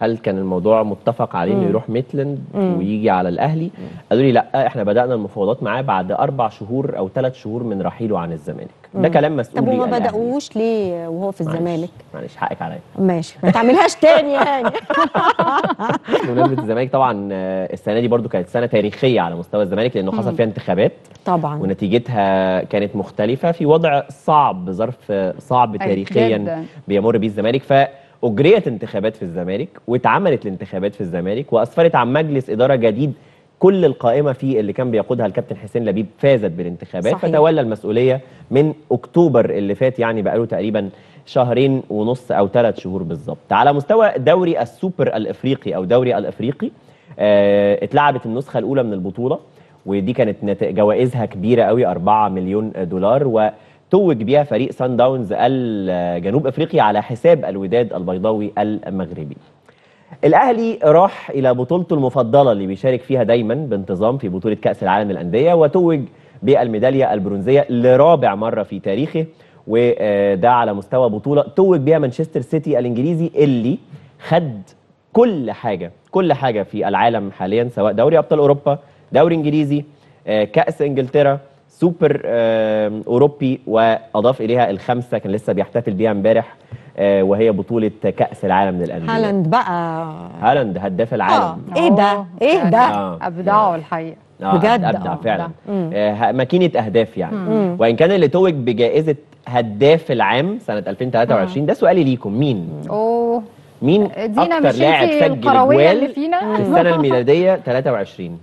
هل كان الموضوع متفق عليه إنه. يروح ميتلاند مم. ويجي على الأهلي؟ قالوا لي لأ إحنا بدأنا المفاوضات معاه بعد أربع شهور أو ثلاث شهور من رحيله عن الزمالك. ده. كلام مسؤول طب وما. بدأوش ليه وهو في الزمالك؟ معلش حقك عليا. ماشي. ما تعملهاش تاني يعني. بمناسبه الزمالك طبعا آه، السنة دي برضو كانت سنة تاريخية على مستوى الزمالك لأنه حصل فيها انتخابات. طبعا. ونتيجتها كانت مختلفة. في وضع صعب ظرف صعب تاريخيا. بيمر بيه الزمالك. فاجريت انتخابات في الزمالك واتعملت الانتخابات في الزمالك وأسفرت عن مجلس إدارة جديد كل القائمة فيه اللي كان بيقودها الكابتن حسين لبيب فازت بالانتخابات صحيح. فتولى المسؤولية من أكتوبر اللي فات يعني بقاله تقريبا شهرين ونص أو ثلاث شهور بالظبط على مستوى دوري السوبر الإفريقي أو دوري الإفريقي آه اتلعبت النسخة الأولى من البطولة ودي كانت نت- جوائزها كبيرة قوي 4 مليون دولار وتوج بيها فريق سان داونز الجنوب افريقي على حساب الوداد البيضاوي المغربي. الأهلي راح إلى بطولته المفضلة اللي بيشارك فيها دايما بانتظام في بطولة كأس العالم للأندية وتوج بالميدالية البرونزية لرابع مرة في تاريخه وده على مستوى بطولة توج بيها مانشستر سيتي الإنجليزي اللي خد كل حاجة كل حاجة في العالم حاليا سواء دوري أبطال أوروبا دوري إنجليزي آه، كأس إنجلترا سوبر آه، أوروبي وأضاف إليها الخمسة كان لسه بيحتفل بيها امبارح آه، وهي بطولة كأس العالم للأندية. هالاند بقى. هالاند هداف آه. العالم. إيه ده؟ إيه ده؟ آه. ابدعوا الحقيقة آه بجد، ابدع آه، فعلا. آه ماكينة أهداف يعني. مم. وإن كان اللي توج بجائزة هداف العام سنة 2023 ده سؤالي ليكم. مين؟ أوه. مين أكتر لاعب سجل اجوال فينا؟ في السنة الميلادية 23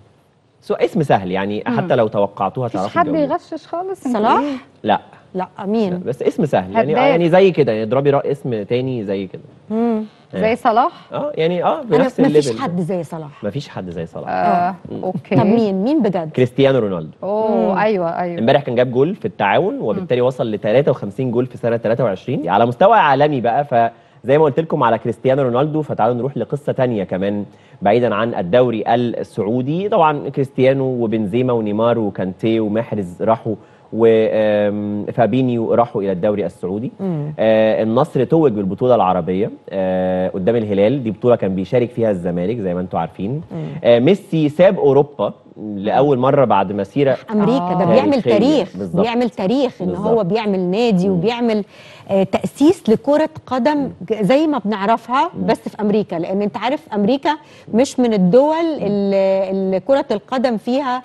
so اسم سهل يعني حتى لو توقعتوها مفيش تعرفوا حد. يغشش خالص صلاح؟ إيه؟ لا. لا مين بس اسم سهل يعني. آه يعني زي كده يعني اضربي اسم تاني زي كده. مم. زي صلاح؟ آه يعني آه أنا بنفس ال level. حد زي صلاح. مفيش حد زي صلاح. آه. okay. طب مين؟ مين بجد؟ كريستيانو رونالدو. أوه أيوه أيوه. امبارح كان جاب جول في التعاون وبالتالي وصل ل 53 جول في سنة 23 على مستوى عالمي بقى فزي ما قلت لكم على كريستيانو رونالدو فتعالوا نروح لقصة تانية كمان بعيدا عن الدوري السعودي طبعا كريستيانو وبنزيما ونيمار وكانتي ومحرز راحوا وفابينيو راحوا إلى الدوري السعودي. آه النصر توج بالبطولة العربية آه قدام الهلال دي بطولة كان بيشارك فيها الزمالك زي ما أنتم عارفين آه ميسي ساب أوروبا لأول مرة بعد مسيره أمريكا ده آه. بيعمل. تاريخ. بيعمل تاريخ إن. هو بيعمل نادي وبيعمل تأسيس لكرة قدم زي ما بنعرفها بس في أمريكا. لأن أنت عارف أمريكا مش من الدول اللي كرة القدم فيها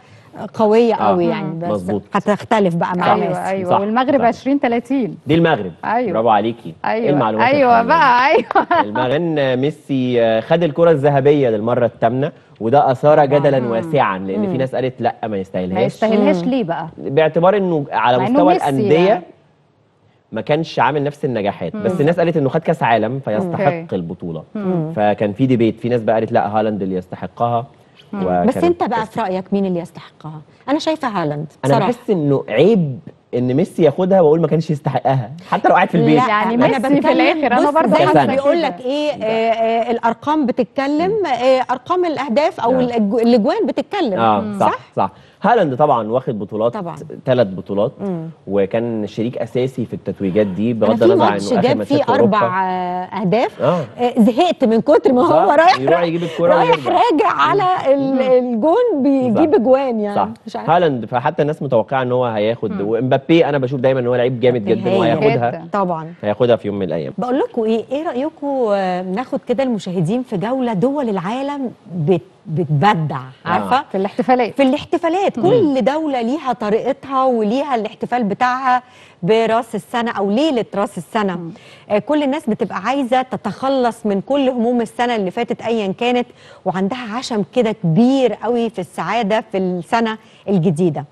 قوية آه. قوي يعني بس مظبوط. هتختلف بقى مع أيوه الناس أيوه صح، والمغرب صح. 20 30 دي المغرب. أيوة. برافو عليكي. إيه أيوه. المعلومات أيوه؟ بقى أيوه. المغن ميسي آه، خد الكرة الذهبية للمرة الثامنة وده أثار جدلا واسعا لأن في ناس قالت لأ ما ما يستاهلهاش ليه بقى؟ باعتبار إنه على مستوى الأندية يعني. ما كانش عامل نفس النجاحات. بس الناس قالت إنه خد كأس عالم فيستحق okay. البطولة. فكان في debate في ناس بقى قالت لا هالاند اللي يستحقها. بس أنت بقى في رأيك مين اللي يستحقها؟ أنا شايفة هالاند أنا بصراحة. بحس إنه عيب إن ميسي ياخدها وأقول ما كانش يستحقها. حتى لو قاعد في البيت. لا يعني أنا ميسي في أنا بص برضه زي ما حتحوت بيقول. لك إيه آه آه الأرقام بتتكلم آه أرقام الأهداف أو آه. الأجوان بتتكلم آه صح؟ صح. هالاند طبعا واخد بطولات طبعا. ثلاث بطولات وكان شريك أساسي في التتويجات دي بغض النظر عن انه جاب فيه. أربع آه، أهداف آه آه، زهقت من كتر ما هو. رايح يروح يجيب الكرة رايح. راجع على ال- الجون بيجيب. أجوان يعني صح مش عارف هالاند فحتى الناس متوقعة إن هو هياخد وإمبابي أنا بشوف دايما إن هو لعيب جامد جدا. وهياخدها. طبعا هياخدها في يوم من الأيام بقول لكم إيه إيه رأيكم آه، ناخد كده المشاهدين في جولة دول العالم بت بتبدع عارفة؟ في الاحتفالات. في الاحتفالات. كل دولة ليها طريقتها وليها الاحتفال بتاعها براس السنة أو ليلة راس السنة. آه كل الناس بتبقى عايزة تتخلص من كل هموم السنة اللي فاتت أيا كانت وعندها عشم كده كبير قوي في السعادة في السنة الجديدة.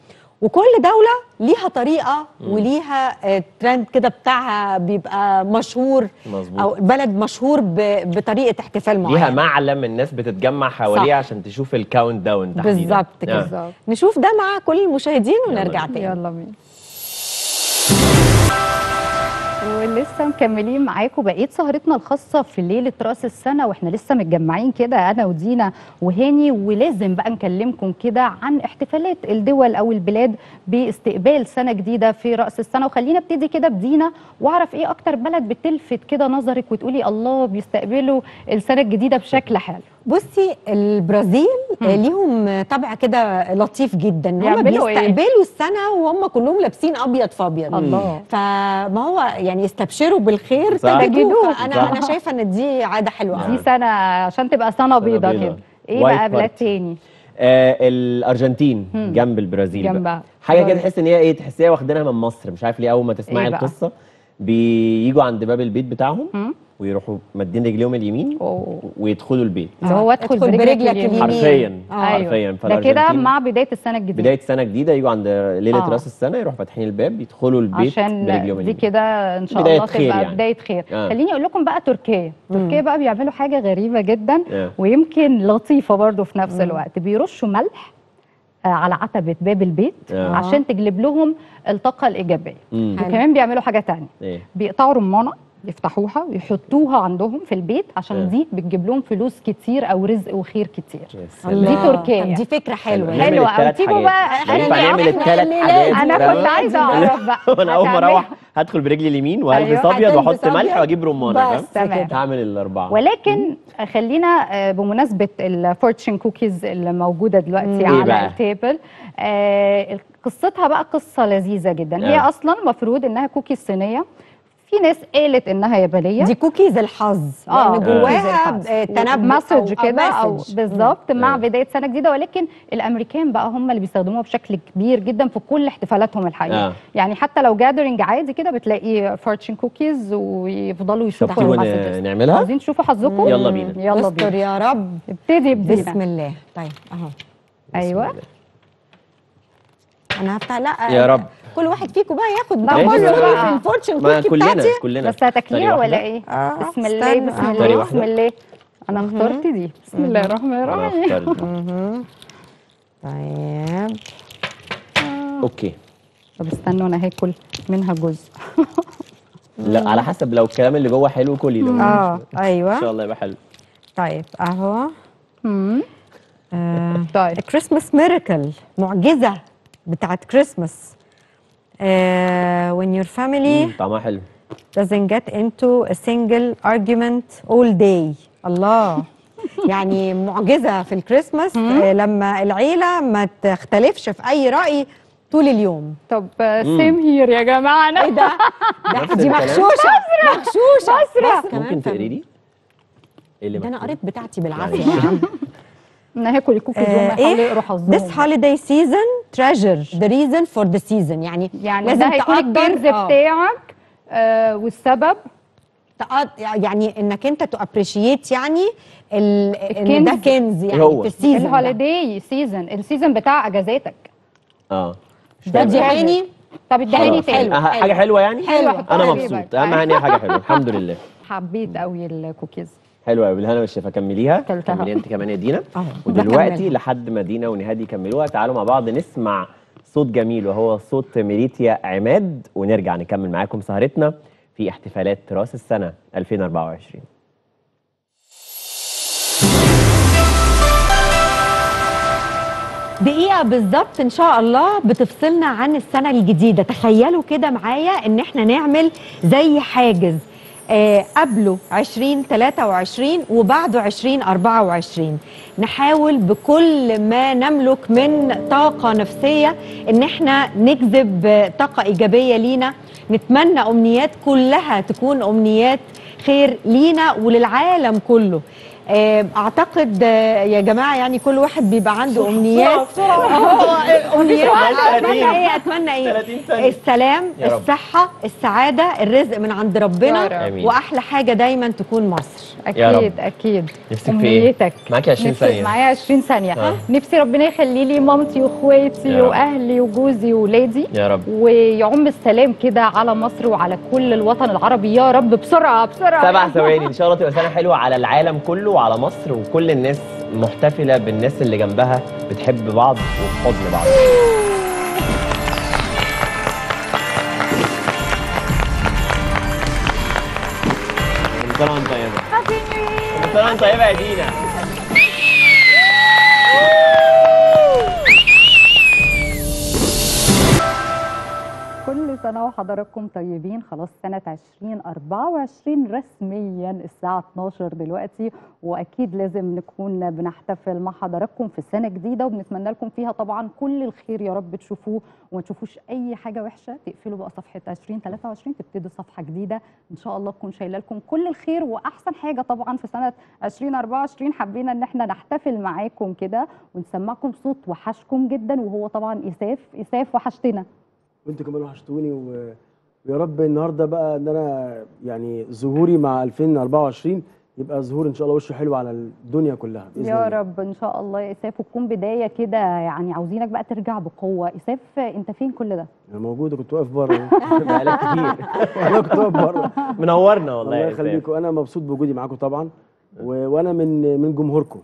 وكل دولة ليها طريقة وليها آه، ترند كده بتاعها بيبقى مشهور مظبوط. أو بلد مشهور ب- بطريقة احتفال معينة ليها معلم الناس بتتجمع حواليه صح. عشان تشوف ال countdown تحديداً. بالظبط كده آه. نشوف ده مع كل المشاهدين ونرجع تاني يلا بينا ولسه مكملين معاكم. بقيه سهرتنا الخاصة في ليلة رأس السنة وإحنا لسه متجمعين كده أنا ودينا وهاني. ولازم بقى نكلمكم كده عن احتفالات الدول أو البلاد باستقبال سنة جديدة في رأس السنة. وخلينا أبتدي كده بدينا وأعرف إيه أكتر بلد بتلفت كده نظرك وتقولي الله بيستقبلوا السنة الجديدة بشكل حلو. بصي البرازيل ليهم طبع كده لطيف جدا هم إيه؟ بيستقبلوا السنة وهم كلهم لابسين أبيض في أبيض الله. فما هو يعني يستبشروا بالخير صح. تجدوه صح. فانا أنا شايفة إن دي عادة حلوة دي قوي سنة عشان تبقى سنة بيضة. كده إيه بقى بلاد. تاني آه الأرجنتين جنب البرازيل جنبها. حاجة كده. تحس إن هي إيه تحسيها واخدينها من مصر مش عارف ليه أول ما تسمعي إيه؟ القصة بييجوا عند باب البيت بتاعهم مم. ويروحوا مادين رجليهم اليمين أوه. ويدخلوا البيت اللي هو أدخل برجلك اليمين. حرفيا آه. حرفيا ده كده مع بداية السنة الجديدة بداية سنه جديده يجوا عند ليلة آه. راس السنة يروحوا فاتحين الباب يدخلوا البيت برجليهم عشان دي اليمين كده إن شاء بداية الله خير تبقى يعني. بداية خير آه. خليني أقول لكم بقى تركيا تركيا بقى بيعملوا حاجة غريبة جدا آه. ويمكن لطيفة برضو في نفس الوقت بيرشوا ملح آه، على عتبة باب البيت آه. عشان تجلب لهم الطاقة الإيجابية مم. حلو. وكمان بيعملوا حاجة تانية إيه بيقطعوا رمانه يفتحوها ويحطوها عندهم في البيت عشان. دي بتجيب لهم فلوس كتير أو رزق وخير كتير. دي تركيا. طب دي فكرة حلوة أوي. التلات تيجوا. بقى- دي. أنا فاهمة؟ كنت عايزة أعرف بقى أنا أول ما. أروح هدخل برجلي اليمين وهلبس أيوة. أبيض وأحط ملح. وأجيب رمانه بس تمام. هعمل الأربعة ولكن خلينا آه، بمناسبة ال fortune cookies اللي موجودة دلوقتي إيه على؟ ال table آه، قصتها بقى قصة لذيذة جدا هي. أصلا المفروض إنها كوكيز صينية في ناس قالت إنها يابانية. دي كوكيز الحظ آه يعني جواها آه، تنبؤ message أو- كده أو message. بالظبط مع. بداية سنة جديدة. ولكن الأمريكان بقى هم اللي بيستخدموها بشكل كبير جدا في كل احتفالاتهم الحقيقة آه. يعني حتى لو gathering عادي كده بتلاقي fortune cookies ويفضلوا يشوفوا ن- نعملها؟ عايزين تشوفوا حظكم؟ يلا بينا. يلا بينا. يا رب. ابتدي بسم بدينا الله. طيب اهو. أيوه. أنا هفتح. لا. يا رب. كل واحد فيكم بقى ياخد بقى كله. في ال fortune cookie كلنا بتاعتي. كلنا. بس هتاكليها ولا. إيه؟ آه، بسم الله. بسم آه. الله. بسم الله. أنا اخترت دي. بسم الله الرحمن الرحيم. طيب. okay. طب استنوا أنا هاكل منها جزء. لا على حسب لو الكلام اللي جوه حلو كلي لو آه إن شاء أيوه. الله يبقى حلو. طيب أهو. آه. طيب. Christmas miracle معجزة بتاعت كريسماس آه when your family طعمها حلو. doesn't get into a single argument all day. الله. يعني معجزة في الكريسماس آه لما العيلة ما تختلفش في أي رأي طول اليوم. طب same here يا جماعة. أنا إيه ده؟ ده دي؟ مغشوشة. مغشوشة. ممكن تقري لي؟ إيه اللي ده أنا؟ قريت بتاعتي بالعافية. يا عم أنا هاكل الكوكيز آه، إيه يقروا حظهم this holiday season treasure the reason for the season يعني يعني لازم ده هيكون الكنز آه. بتاعك آه والسبب تقد... يعني إنك أنت to appreciate يعني ال... إن ده. كنز يعني هو. في ال season. ال holiday season ال season بتاع أجازاتك آه مش ده فاهم. ديهاني طب اديهاني. تاني حاجة حلوة يعني حلوة. أنا. مبسوط اهم حاجة حلوة الحمد لله حبيت قوي الكوكيز حلوة قوي بالهنا والشفا كمليها. كملي أنت كمان يا دينا. ودلوقتي. لحد ما دينا ونهاد يكملوها تعالوا مع بعض نسمع صوت جميل وهو صوت ميريتيا عماد ونرجع نكمل معاكم سهرتنا في احتفالات راس السنة 2024 دقيقة بالظبط إن شاء الله بتفصلنا عن السنة الجديدة تخيلوا كده معايا إن إحنا نعمل زي حاجز قبله 2023 وبعده 2024 نحاول بكل ما نملك من طاقة نفسية إن إحنا نجذب آه، طاقة إيجابية لينا. نتمنى أمنيات كلها تكون أمنيات خير لينا وللعالم كله. آه، أعتقد آه، يا جماعة يعني كل واحد بيبقى عنده أمنيات. آه، أمنيات. أتمنى إيه؟ أتمنى إيه؟ 30 ثانية. السلام. الصحة السعادة الرزق من عند ربنا. وأحلى حاجة دايما تكون مصر. أكيد أكيد. نفسك في إيه؟ أمنيتك. معاكي 20 نفسي- ثانية. معايا 20 ثانية. آه. نفسي ربنا يخلي لي مامتي وإخواتي. وأهلي وجوزي وولادي. يا رب. ويعم السلام كده على مصر وعلى كل الوطن العربي. يا رب بسرعة بسرعة. سبع ثواني. إن شاء الله تبقى سنة حلوة على العالم كله. وعلى مصر وكل الناس محتفلة بالناس اللي جنبها بتحب بعض وفي حضن بعض كل وانت طيبة. كل وانت طيبة يا دينا. سنة وحضراتكم طيبين. خلاص سنة 2024 رسميا الساعة 12 دلوقتي وأكيد لازم نكون بنحتفل مع حضراتكم في سنة جديدة وبنتمنى لكم فيها طبعا كل الخير يا رب تشوفوه وما تشوفوش أي حاجة وحشة. تقفلوا بقى صفحة 2023 تبتدوا صفحة جديدة. إن شاء الله تكون شايلة لكم كل الخير وأحسن حاجة طبعا في سنة 2024 حبينا إن إحنا نحتفل معاكم كده ونسمعكم صوت وحشكم جدا وهو طبعا إساف إساف وحشتنا. وانتوا كمان وحشتوني و- ويا رب النهارده بقى ان أنا يعني ظهوري مع 2024 يبقى ظهور ان شاء الله وشه حلو على الدنيا كلها بإذن يا الله. رب إن شاء الله يا إساف. وتكون بداية كده يعني عاوزينك بقى ترجع بقوة. إساف أنت فين كل ده؟ أنا موجود كنت واقف بره. بقالك كتير. أنا كنت واقف بره. منورنا والله الله يا. يخليكم. أنا مبسوط بوجودي معاكم طبعا. و... وأنا من من جمهوركم.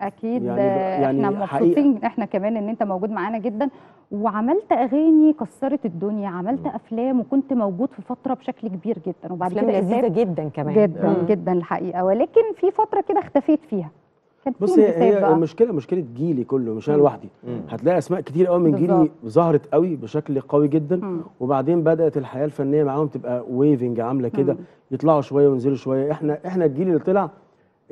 أكيد. يعني يعني إحنا مبسوطين. إحنا كمان إن أنت موجود معانا جدا. وعملت أغاني كسرت الدنيا عملت أفلام وكنت موجود في فترة بشكل كبير جدا وبعد أفلام كده لذيذة جدا كمان جدا مم. جدا الحقيقة ولكن في فترة كده اختفيت فيها كانت بص هي, بقى؟ المشكلة مشكلة جيلي كله مش أنا. لوحدي. هتلاقي أسماء كتير قوي من جيلي. ظهرت قوي بشكل قوي جدا مم. وبعدين بدأت الحياة الفنية معاهم تبقى ويفنج عاملة كده. يطلعوا شوية وينزلوا شوية إحنا إحنا الجيل اللي طلع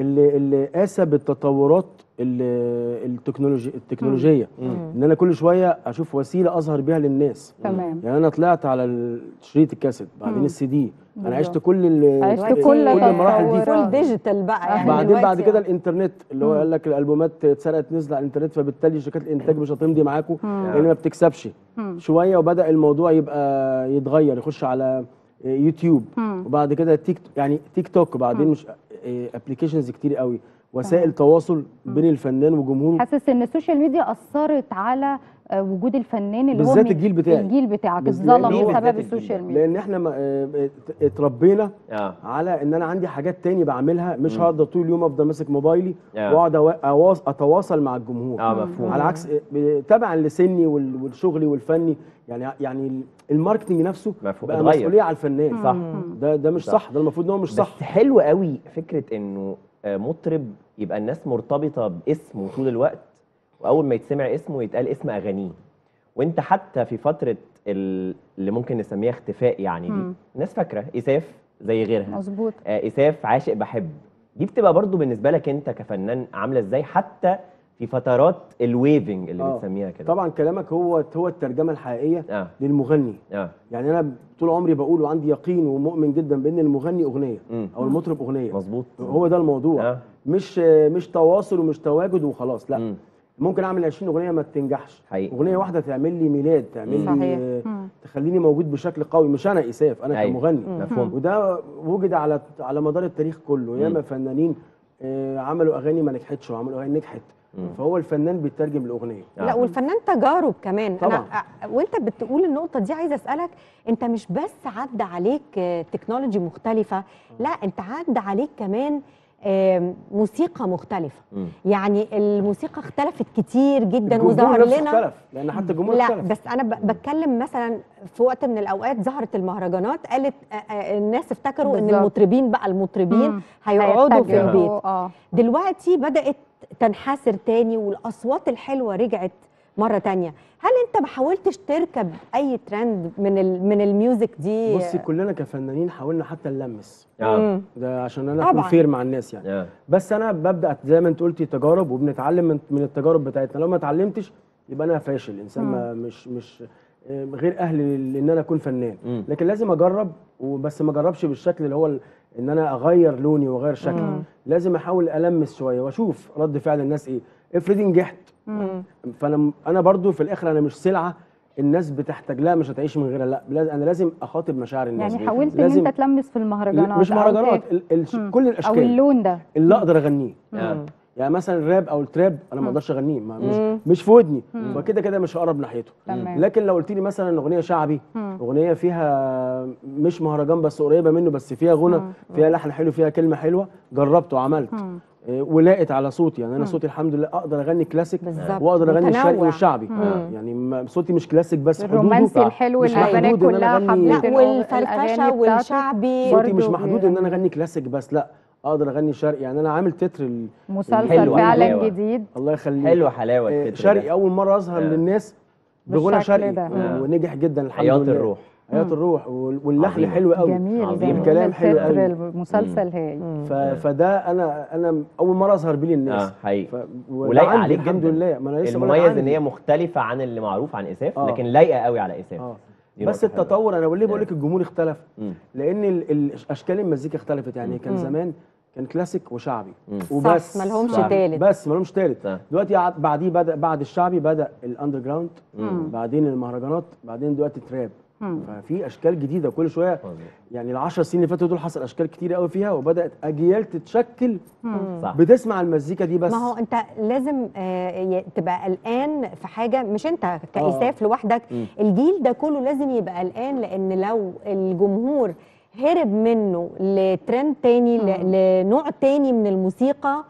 اللي اللي قاسى بالتطورات ال- التكنولوجي التكنولوجية مم. إن أنا كل شوية أشوف وسيلة أظهر بيها للناس تمام يعني أنا طلعت على شريط الكاسيت بعدين. السي دي أنا. عشت كل ال- عشت ال- كل المراحل دي. full digital بقى يعني بعدين بعد دلوقتي كده. الإنترنت اللي هو. قال لك الألبومات اتسرقت نزل على الإنترنت فبالتالي شركات الإنتاج مش هتمضي معاكم. لأن ما بتكسبش مم. شوية وبدأ الموضوع يبقى يتغير يخش على يوتيوب مم. وبعد كده تيك يعني تيك توك وبعدين مم. مش applications كتير قوي. وسائل تواصل بين الفنان وجمهوره. حاسس إن ال social media أثرت على آه، وجود الفنان اللي هو بالذات الجيل بتاعي. الجيل بتاعك اتظلم بسبب ال social media. لأن إحنا ما- آه، ات- اتربينا آه على إن أنا عندي حاجات تاني بعملها مش مم. هقدر طول اليوم أفضل ماسك موبايلي آه. وأقعد أتواصل مع الجمهور. آه مفهوم. على عكس تبعا لسني وال- والشغلي والفني يعني يعني ال marketing نفسه مفهوم. بقى. مسؤولية على الفنان. صح. ده ده مش صح. صح, ده المفروض إن هو مش صح. بس حلو قوي فكرة إنه آه، مطرب يبقى الناس مرتبطة باسمه طول الوقت وأول ما يتسمع اسمه يتقال اسم أغانيه. وأنت حتى في فترة ال- اللي ممكن نسميها اختفاء يعني دي مم. الناس فاكرة إساف زي غيرها. مظبوط. آه، إساف عاشق بحب. دي بتبقى برضو بالنسبة لك أنت كفنان عاملة إزاي؟ حتى في فترات الويفنج اللي آه. بتسميها كده طبعا كلامك هو هو الترجمة الحقيقية آه للمغني آه يعني أنا طول عمري بقول وعندي يقين ومؤمن جدا بأن المغني أغنية مم. أو المطرب أغنية مظبوط هو ده الموضوع آه. مش مش تواصل ومش تواجد وخلاص لا مم. ممكن أعمل 20 أغنية ما تنجحش حقيقي. أغنية واحدة تعمل لي ميلاد تعمل. لي. تخليني موجود بشكل قوي مش أنا إساف أنا أيوة. كمغني مفهوم وده وجد على على مدار التاريخ كله ياما فنانين آه، عملوا أغاني ما نجحتش وعملوا أغاني نجحت. فهو الفنان بيترجم الأغنية. لا والفنان تجارب كمان. طبعاً. أنا وأنت بتقول النقطة دي عايزة أسألك أنت مش بس عدى عليك آه، تكنولوجي مختلفة لا أنت عدى عليك كمان موسيقى مختلفة. مم. يعني الموسيقى اختلفت كتير جدا وظهر لنا. اختلف لأن حتى الجمهور لا اختلف. بس أنا ب- بتكلم مثلا في وقت من الأوقات ظهرت المهرجانات قالت آه، آه، الناس افتكروا إن بالظبط. المطربين بقى المطربين مم. هيقعدوا في البيت. آه. دلوقتي بدأت تنحسر تاني والأصوات الحلوة رجعت مرة تانية. هل أنت ما حاولتش تركب أي ترند من ال من ال music دي؟ بصي كلنا كفنانين حاولنا حتى نلمس. آه. مم. ده عشان أنا أكون. fair مع الناس يعني. آه. بس أنا ببدأ زي ما أنت قلتي تجارب وبنتعلم من, من التجارب بتاعتنا. لو ما اتعلمتش يبقى أنا فاشل. إنسان ما مش مش آه، غير أهل إن أنا أكون فنان. مم. لكن لازم أجرب وبس ما أجربش بالشكل اللي هو إن أنا أغير لوني وأغير شكلي. لازم أحاول ألمس شوية وأشوف رد فعل الناس إيه. افرضي نجحت فأنا أنا برضو في الآخر أنا مش سلعة الناس بتحتاج لها مش هتعيش من غيرها لا أنا لازم أخاطب مشاعر الناس يعني حاولت إن أنت تلمس في المهرجانات مش مهرجانات ت- ال ال كل أو الاشكال اللون ده. اللي أقدر أغنيه. يعني مثلا الراب أو التراب أنا ما أقدرش أغنيه ما- مش مش في ودني. فكده كده مش هقرب ناحيته. تمام. لكن لو قلت لي مثلا أغنية شعبي أغنية فيها مش مهرجان بس قريبة منه بس فيها غنى فيها لحن حلو فيها كلمة حلوة جربت وعملت إيه، ولاقت على صوتي. يعني أنا صوتي الحمد لله أقدر أغني كلاسيك بالظبط. وأقدر أغني متنوع. الشرقي والشعبي يعني ما- صوتي مش كلاسيك بس حدوده. الرومانسي الحلو مش اللي البنات كلها الأغ- والفرفشة. والشعبي صوتي مش محدود إن أنا أغني كلاسيك بس لأ. أقدر اغني شرقي يعني أنا عامل تتر ال- مسلسل فعلا. جديد الله يخليك حلوة حلاوة آه، التتر شرقي ده. أول مرة أظهر آه. للناس بغنى شرقي. آه. ونجح جدا الحمد حياة لله الروح حياة الروح وال- واللحن. حلو قوي جميل عظيم. جميل الكلام حلو قوي. المسلسل هاي. فده أنا أنا أول مرة أظهر بيه للناس آه حقيقي ولايقة عليك الحمد جدا لله ما أنا لسه المميز إن. هي مختلفة عن اللي معروف عن إساف آه. لكن لايقة قوي على إساف آه دي بس نقطة حلوة. التطور أنا ليه بقول لك الجمهور اختلف. لأن ال... ال... أشكال المزيكا اختلفت يعني كان زمان كان كلاسيك وشعبي مم. وبس صح، ملهمش صح. تالت. بس ملهمش تالت. دلوقتي بعديه بدأ بعد الشعبي بدأ ال underground بعدين المهرجانات بعدين دلوقتي trap ففي أشكال جديدة كل شوية. يعني العشر سنين اللي فاتوا دول حصل أشكال كتير قوي فيها وبدأت أجيال تتشكل صح. بتسمع المزيكا دي بس. ما هو أنت لازم آه، تبقى قلقان في حاجة مش أنت كإساف لوحدك. الجيل ده كله لازم يبقى قلقان لأن لو الجمهور هرب منه لترند تاني لنوع تاني من الموسيقى آه،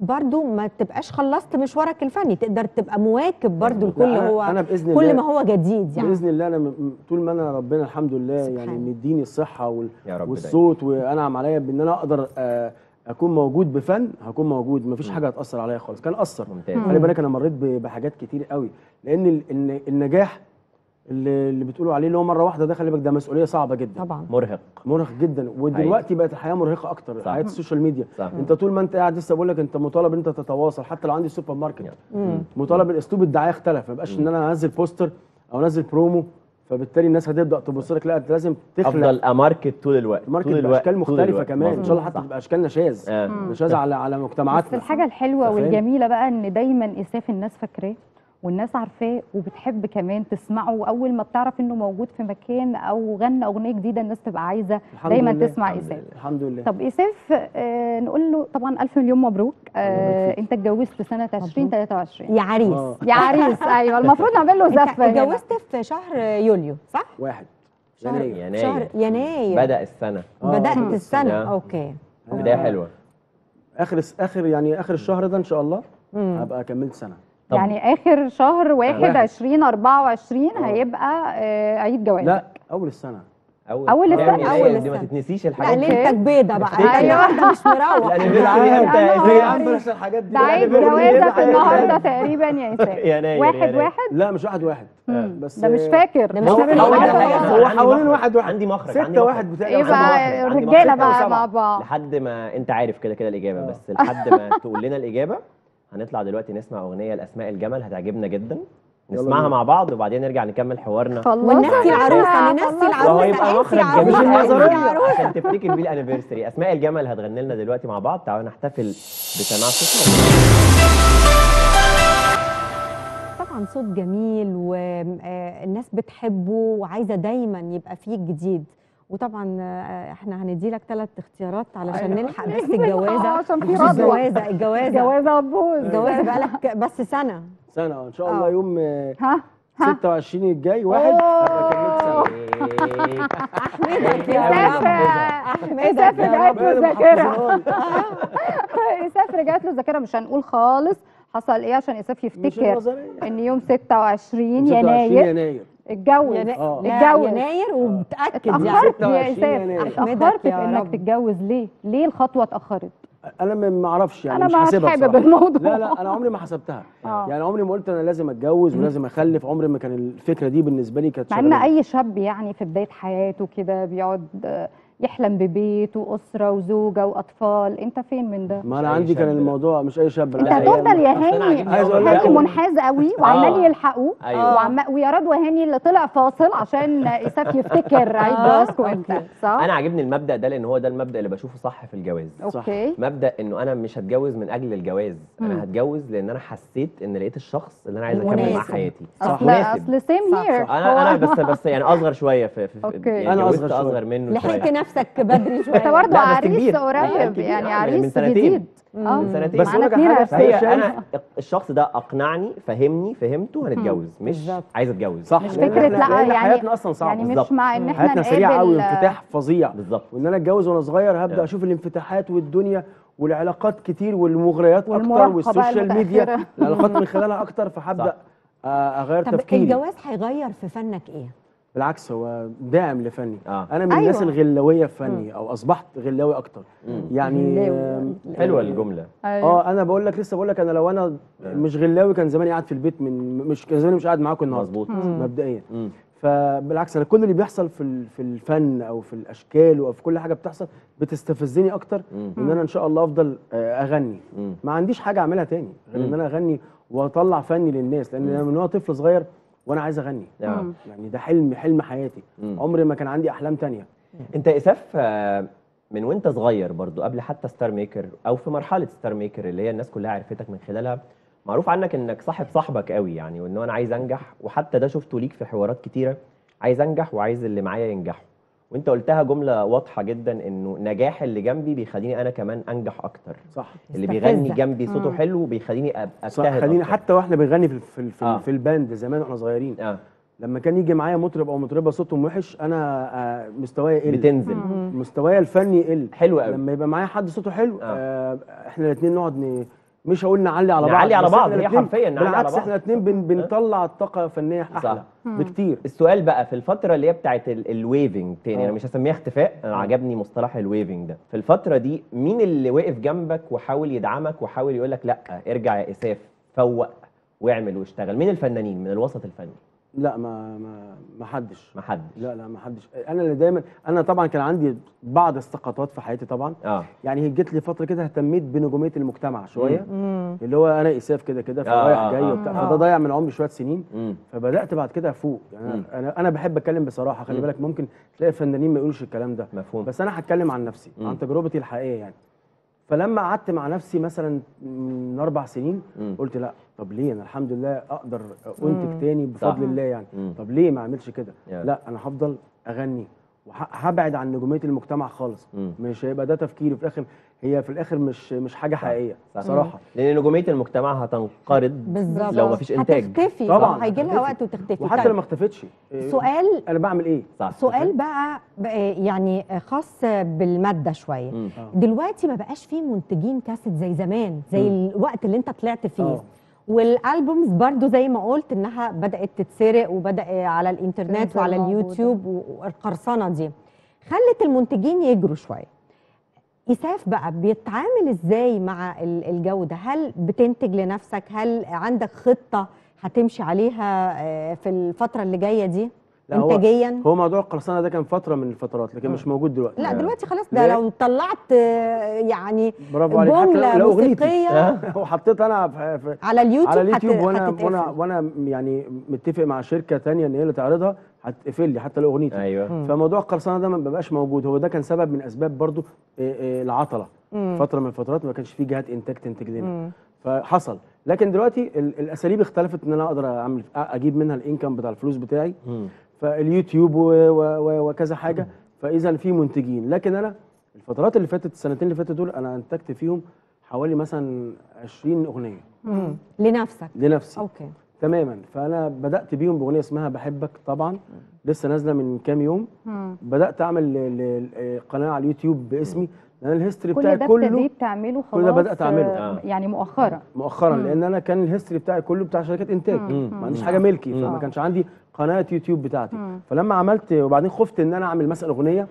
برضو ما تبقاش خلصت مشوارك الفني تقدر تبقى مواكب برضو لا، لكل هو أنا بإذن كل الله- ما هو جديد يعني. بإذن الله أنا طول ما أنا ربنا الحمد لله سبحان. يعني مديني الصحة وال... والصوت وأنعم عليا بإن أنا أقدر آه، أكون موجود بفن هكون موجود. مفيش حاجة هتأثر عليا خالص. كان أثر. ممتاز. خلي بالك أنا مريت ب- بحاجات كتير قوي. لأن ال- الن- النجاح اللي, اللي بتقولوا عليه اللي هو مرة واحدة ده خلي بالك ده مسؤولية صعبة جدا. طبعا. مرهق. مرهق جدا. ودلوقتي بقت الحياة مرهقة أكتر صح. حياة ال social media. صح. أنت طول ما أنت قاعد لسه بقول لك أنت مطالب إن أنت تتواصل حتى لو عندي سوبر ماركت. مطالب الأسلوب الدعاية اختلف ما بقاش إن أنا انزل poster أو انزل برومو فبالتالي الناس هتبدأ تبص لك. لا أنت لازم تخلق. أفضل أ market طول الوقت. market طول الوقت. باشكال مختلفة الوقت. كمان. إن شاء الله. حتى تبقى اشكالنا نشاز آه. نشاز على على بس مجتمعاتنا الحاجة الحلوة؟ والجميلة بقى إن دايما إساف الناس فاكراه. والناس عارفاه وبتحب كمان تسمعه. وأول ما بتعرف إنه موجود في مكان أو غنى أغنية جديدة الناس تبقى عايزة الحمد دايما لله. تسمع الحمد لله. الحمد لله. طب اساف آه نقول له طبعا ألف مليون مبروك. آه أنت اتجوزت سنة 2023 يا عريس. آه. يا عريس أيوه. المفروض نعمل له زفة. اتجوزت في شهر يوليو صح؟ واحد. شهر يناير. يناير. شهر يناير. بدأ السنة. آه، بدأت بدأت السنة. آه. أوكي. بداية حلوة. آخر آخر يعني آخر الشهر ده إن شاء الله هبقى كملت سنة. يعني آخر شهر واحد واحد. 2024 آه. هيبقى آه عيد جواز لا أول السنة أول السنة؟ أيام أول يناير دي ما السنة. تتنسيش لا الحاجات دي ليلتك بيضة بقى افتكر. انت مش مروح انت يا عم عم بلاش الحاجات دي ده عيد جوازك ده النهارده تقريبا يا يناير واحد. واحد لا مش واحد واحد. بس ده مش فاكر ده مش هو فاكر حوالين واحد. هو حوالين. واحد واحد عندي مخرج ستة. واحد بتاعي إيه بقى الرجالة. بقى. مع بعض لحد ما أنت عارف كده كده الإجابة بس لحد ما تقول لنا الإجابة هنطلع دلوقتي نسمع أغنية لأسماء الجمل هتعجبنا جدا. نسمعها. مع بعض وبعدين نرجع نكمل حوارنا. وننسي العروسة ننسي خلصنا. وهو يبقى مخرج جميل النظرية. عشان تفتكر بيه الانيفرساري. أسماء الجمل هتغني لنا دلوقتي مع بعض. تعالوا نحتفل بسماع صوتنا طبعا صوت جميل والناس بتحبه وعايزة دايما يبقى فيه جديد. وطبعا آه، إحنا هندي لك ثلاث اختيارات علشان أيوة. نلحق بس آه، الجوازة. عشان في مش رضوة. الجوازة الجوازة. جوازه هتبوظ. الجوازة بقالك بس سنة. سنة إن شاء آه. الله يوم آه، ها؟ ها؟ 26 الجاي واحد. سنة. احمدك يا رب. اساف رجعت. له ذاكرة. محافظان. اساف رجعت له ذاكرة مش هنقول خالص. حصل إيه عشان اساف يفتكر. إن يوم 26 26 يناير. يناير. اتجوز ينا-. لا اتجوز. يناير ومتأكد يعني اتأخرت يا 26 اساف يناير. أحمدك اتأخرت في إنك. تتجوز ليه؟ ليه الخطوة اتأخرت؟ أنا ما ما أعرفش يعني أنا مش ما حاسبها حابب. الموضوع لا لا أنا عمري ما حسبتها آه. يعني عمري ما قلت أنا لازم أتجوز ولازم أخلف عمري ما كان الفكرة دي بالنسبة لي كانت مع إن. أي شاب يعني في بداية حياته كده بيقعد يحلم ببيت وأسرة وزوجة وأطفال أنت فين من ده ما أنا عندي كان. الموضوع مش أي شاب أنت هتفضل يا هاني هاني. منحاز قوي وعمال يلحقوه أيوة. وعم... ويا رد وهاني اللي طلع فاصل عشان اساف يفتكر عيد جوازكم إمتى صح؟ أنا عاجبني المبدأ ده لأن هو ده المبدأ اللي بشوفه صح في الجواز okay مبدأ إنه أنا مش هتجوز من أجل الجواز. أنا هتجوز لأن أنا حسيت إن لقيت الشخص اللي أنا عايز أكمل معاه. حياتي أصل مناسب. أصل same صح، here صح. أنا أنا بس بس يعني أصغر شوية في. يعني أصغر شوية. أصغر منه لحقت شوية نفسك بدري شوية أنت برضه بس عريس. قريب. يعني آه، عريس من سنتين. جديد آه من سنتين. بس معانا أقول لك شايف- أنا الشخص ده أقنعني فهمني فهمته هنتجوز مش. عايز أتجوز صح مش إحنا- لا، يعني- حياتنا أصلا صعبة يعني. مش مع إن إحنا حياتنا سريعة قوي وانفتاح فظيع بالظبط وإن أنا أتجوز وأنا صغير هبدأ آه. أشوف الانفتاحات والدنيا والعلاقات كتير والمغريات أكتر وال social media. العلاقات من خلالها أكتر فهبدأ. آه، أغير طب تفكيري الجواز هيغير في فنك إيه؟ بالعكس هو داعم لفني آه. أنا من الناس أيوة. الغلاوية في فني أو أصبحت غلاوي أكتر يعني غلاوي. آم، حلوة الجملة آه أنا بقول لك لسه بقول لك أنا لو أنا مش غلاوي كان زماني قاعد في البيت من مش كان زماني مش قاعد معاكم النهارده مظبوط مبدئيا مم. فبالعكس أنا كل اللي بيحصل في ال- في الفن أو في الأشكال أو في كل حاجة بتحصل بتستفزني أكتر مم. إن أنا إن شاء الله أفضل آه، أغني مم. ما عنديش حاجة أعملها تاني غير إن مم. أنا أغني وأطلع فني للناس لأن أنا من وأنا طفل صغير وأنا عايز اغني. آه. يعني ده حلم حلم حياتي. مم. عمري ما كان عندي أحلام تانية. انت إساف آه، من وانت صغير برضو قبل حتى Star Maker أو في مرحلة ستار ميكر اللي هي الناس كلها عرفتك من خلالها معروف عنك إنك صاحب صاحبك قوي يعني وان أنا عايز أنجح وحتى ده شفته ليك في حوارات كتيرة عايز أنجح وعايز اللي معايا ينجحوا. وانت قلتها جملة واضحة جدا إنه نجاح اللي جنبي بيخليني أنا كمان أنجح أكتر صح اللي. بيغني جنبي صوته حلو بيخليني أب- صح خلينا. حتى وإحنا بنغني في في, في, آه. في ال band زمان وإحنا صغيرين آه لما كان يجي معايا مطرب أو مطربة صوتهم وحش أنا آه، مستواي يقل بتنزل مستواي الفني يقل حلو قوي لما يبقى معايا حد صوته حلو آه. آه. إحنا الاثنين نقعد ن... مش هقول نعلي على بعض نعلي على بعض، هي حرفيا نعلي على بالعكس بعض. إحنا الاثنين بن... بنطلع الطاقة فنيه أحلى صح. بكتير. السؤال بقى في الفترة اللي هي بتاعت ال- ال waving تاني. أنا مش هسميها اختفاء أنا عجبني مصطلح ال waving ده. في الفترة دي مين اللي وقف جنبك وحاول يدعمك وحاول يقول لك لأ ارجع يا إساف فوق واعمل واشتغل؟ مين الفنانين من الوسط الفني؟ لا ما ما ما حدش. ما حد لا لا ما حدش. أنا اللي دايما أنا طبعا كان عندي بعض السقطات في حياتي طبعا. آه. يعني هي جت لي فترة كده اهتميت بنجومية المجتمع شوية. اللي هو أنا اساف كده كده آه، فرايح آه، جاي آه. وبتاع. فده ضيع من عمري شوية سنين. امم فبدأت بعد كده أفوق. يعني مم. أنا- أنا أنا بحب أتكلم بصراحة. خلي مم. بالك ممكن تلاقي فنانين ما يقولوش الكلام ده. مفهوم. بس أنا هتكلم عن نفسي مم. عن تجربتي الحقيقية يعني. فلما قعدت مع نفسي مثلا من أربع سنين مم. قلت لا طب ليه أنا الحمد لله أقدر أنتج. تاني بفضل صح. الله يعني مم. طب ليه ما أعملش كده يعني. لا أنا هفضل أغني وهبعد عن نجومية المجتمع خالص. مم. مش هيبقى ده تفكيري. في الآخر هي في الآخر مش مش حاجة حقيقية صح. بصراحة. لأن نجومية المجتمع هتنقرض بالظبط. لو مفيش إنتاج. هتختفي. طبعاً، هيجي لها. وقت وتختفي. وحتى طيب، لو ما اختفتش سؤال؟ أنا بعمل إيه؟ صح. سؤال بقى بقى يعني خاص بالمادة شوية. مم. دلوقتي ما بقاش فيه منتجين كاسيت زي زمان زي الوقت اللي انت طلعت فيه. آه. والالبومز برضو زي ما قلت إنها بدأت تتسرق وبدأ على الإنترنت وعلى. اليوتيوب والقرصنة دي. خلت المنتجين يجروا شوية. إساف بقى بيتعامل إزاي مع ال- الجو ده هل بتنتج لنفسك؟ هل عندك خطة هتمشي عليها آه، في الفترة اللي جاية دي؟ لا، هو- انتاجيا؟ هو موضوع القرصنة ده كان فترة من الفترات لكن مش موجود دلوقتي. لا دلوقتي خلاص؟ ده لو طلعت آه، يعني برافو عليك. حتى لو-. موسيقية. وحطيت أنا في على اليوتيوب على اليوتيوب وأنا. وأنا وأنا يعني متفق مع شركة تانية إن هي اللي تعرضها هتقفل لي حتى لو أغنيتي. أيوه. فموضوع القرصنة ده ما بقاش موجود. هو ده كان سبب من أسباب برضو إيه العطلة. فترة من الفترات ما كانش في جهات إنتاج تنتج لنا. فحصل. لكن دلوقتي ال- الأساليب اختلفت إن أنا أقدر أعمل أجيب منها ال income بتاع الفلوس بتاعي. مم. فاليوتيوب و- و- و- وكذا حاجة. فإذا في منتجين. لكن أنا الفترات اللي فاتت السنتين اللي فاتوا دول أنا أنتجت فيهم حوالي مثلا 20 أغنية. مم. لنفسك. لنفسي. okay. تماما. فأنا بدأت بيهم بأغنية اسمها بحبك طبعا. لسه نازلة من كام يوم. بدأت أعمل قناه على اليوتيوب باسمي. لأن ال history كل بتاعي ده كله ابتديت تعمله خلاص كل ده بدأت أعمله. آه، آه. يعني مؤخرا. مؤخرا. لأن أنا كان ال history بتاعي كله بتاع شركات إنتاج. ما عنديش حاجة ملكي. فما كانش عندي قناة يوتيوب بتاعتي. فلما عملت وبعدين خفت إن أنا أعمل مثلا أغنية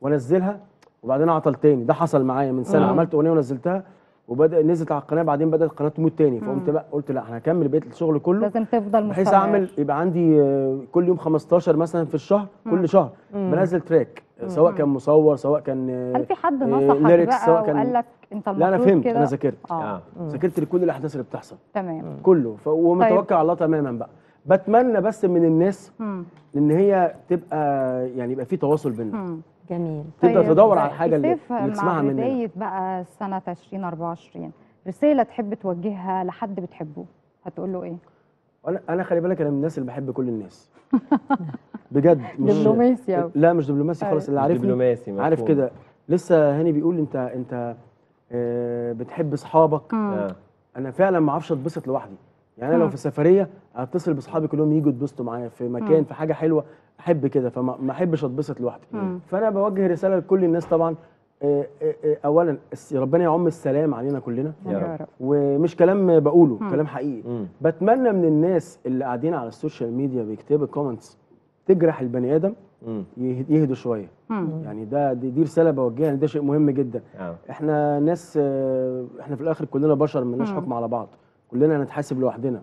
وأنزلها وبعدين اعطل تاني. ده حصل معايا من سنة. مم. عملت أغنية ونزلتها وبدأ نزلت على القناة بعدين بدأت القناة تموت تاني. فقمت بقى قلت لا أنا هكمل بقية الشغل كله. لازم تفضل بحيث. أعمل يبقى عندي آه، كل يوم 15 مثلا في الشهر كل شهر. بنزل track سواء كان مصور سواء كان آه، هل في حد آه، نصحك lyrics بقى سواء كان- وقال لك أنت لا أنا فهمت كده؟ أنا ذاكرت. آه. آه. ذاكرت لكل الأحداث اللي بتحصل. تمام. كله. ومتوكل على الله تماما بقى. بتمنى بس من الناس مم. إن هي تبقى يعني يبقى في تواصل بيننا. جميل تقدر طيب، تدور على الحاجة اللي, مع تسمعها مننا بداية بقى سنة 2024 رسالة تحب توجهها لحد بتحبه هتقول له إيه؟ أنا أنا خلي بالك أنا من الناس اللي بحب كل الناس بجد مش دبلوماسي. لا مش دبلوماسي خالص اللي مش عارفني دبلوماسي عارف. كده لسه هاني بيقول أنت أنت آه، بتحب أصحابك آه. أنا فعلا ما أعرفش أتبسط لوحدي يعني أنا لو في سفرية اتصل باصحابي كلهم يجوا يتبسطوا معايا في مكان في حاجة حلوة أحب كده فما ما أحبش أتبسط لوحدي. فأنا بوجه رسالة لكل الناس طبعا آه، آه، آه، اولا ربنا يعم السلام علينا كلنا. يا رب. ومش كلام بقوله كلام حقيقي. مم. بتمنى من الناس اللي قاعدين على ال social media بيكتبوا comments تجرح البني آدم يهدوا شوية. مم. يعني ده دي, دي رسالة بوجهها ده شيء مهم جدا. آه. إحنا ناس إحنا في الآخر كلنا بشر مالناش حكم على بعض. كلنا هنتحاسب لوحدنا.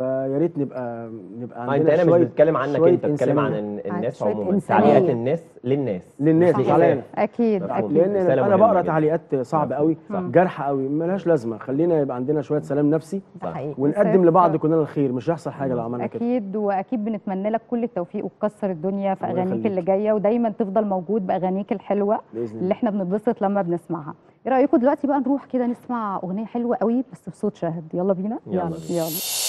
فيا ريت نبقى نبقى عندنا انت هنا مش بتتكلم عنك انت بتتكلم عن الناس عموما. تعليقات الناس للناس. للناس مش علينا. أكيد. أكيد. لأن أنا بقرأ. تعليقات صعبه قوي جارحه قوي ملهاش لازمة. خلينا يبقى عندنا شوية سلام نفسي. ونقدم لبعض كلنا الخير. مش هيحصل حاجة لو عملنا كده. أكيد. وأكيد بنتمنى لك كل التوفيق وتكسر الدنيا في أغانيك. اللي جاية. ودايما تفضل موجود بأغانيك الحلوة اللي إحنا بنتبسط لما بنسمعها. إيه رأيكم دلوقتي بقى نروح كده نسمع أغنية حلوة قوي بس بصوت شاهد. يلا بينا. يلا بينا. يلا.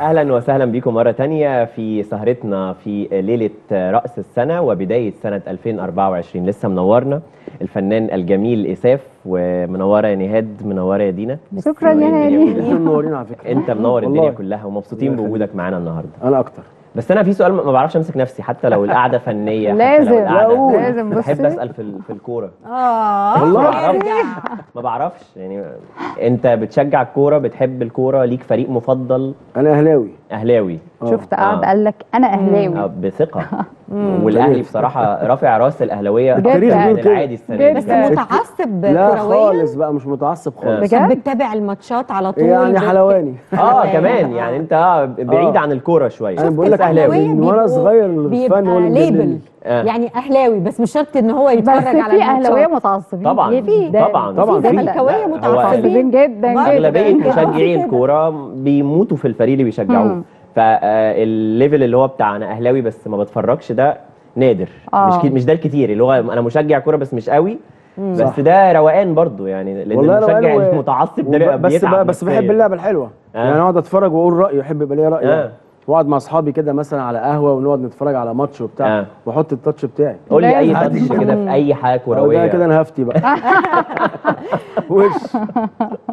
أهلا وسهلا بكم مرة تانية في سهرتنا في ليلة رأس السنة وبداية سنة 2024 لسه منورنا الفنان الجميل اساف ومنورة يا نهاد. منورة يا دينا. شكرا يا. إحنا منورين على فكرة. أنت منور الدنيا. كلها ومبسوطين. بوجودك معانا النهارده. أنا أكتر. بس أنا في سؤال ما بعرفش أمسك نفسي حتى لو القعدة فنية لازم. لو لازم. بحب بصي. أسأل في ال- في الكورة آه والله. ارجع. ما بعرفش يعني أنت بتشجع الكورة بتحب الكورة ليك فريق مفضل أنا أهلاوي أهلاوي. شفت قاعد آه. قال لك أنا آه، أهلاوي. بثقة. والأهلي بصراحة رافع رأس الأهلاوية بجد؟ أكتر كده. العادي السنة بس. متعصب لا خالص بقى مش متعصب خالص. بجد؟ بتتابع الماتشات على طول. يعني حلواني. آه كمان. يعني أنت آه بعيد آه. عن الكورة شوية. أنا بقول لك أهلاوي. من وأنا صغير الفن بيبقى هو اللي ليبل. مجنني. آه. يعني أهلاوي بس مش شرط إن هو بس يتفرج على في أهلاوية متعصبين طبعا طبعا طبعا في. زملكاويه متعصبين جدا. جدا أغلبية. مشجعي. الكوره بيموتوا في الفريق اللي بيشجعوه. فال level اللي هو بتاع أنا أهلاوي بس ما بتفرجش ده نادر آه. مش مش ده الكتير اللي هو أنا مشجع كورة بس مش قوي بس صح. ده روقان برضو يعني لأن المشجع المتعصب ده بس بس. بحب اللعبه الحلوة آه. يعني أقعد أتفرج وأقول رأيي أحب يبقى ليا رأي آه. يعني. واقعد مع اصحابي كده مثلا على قهوة ونقعد نتفرج على ماتش وبتاع آه. واحط ال touch بتاعي. قول لي أي. touch كده في أي حاجة كروية. كده أنا هفتي بقى. وش.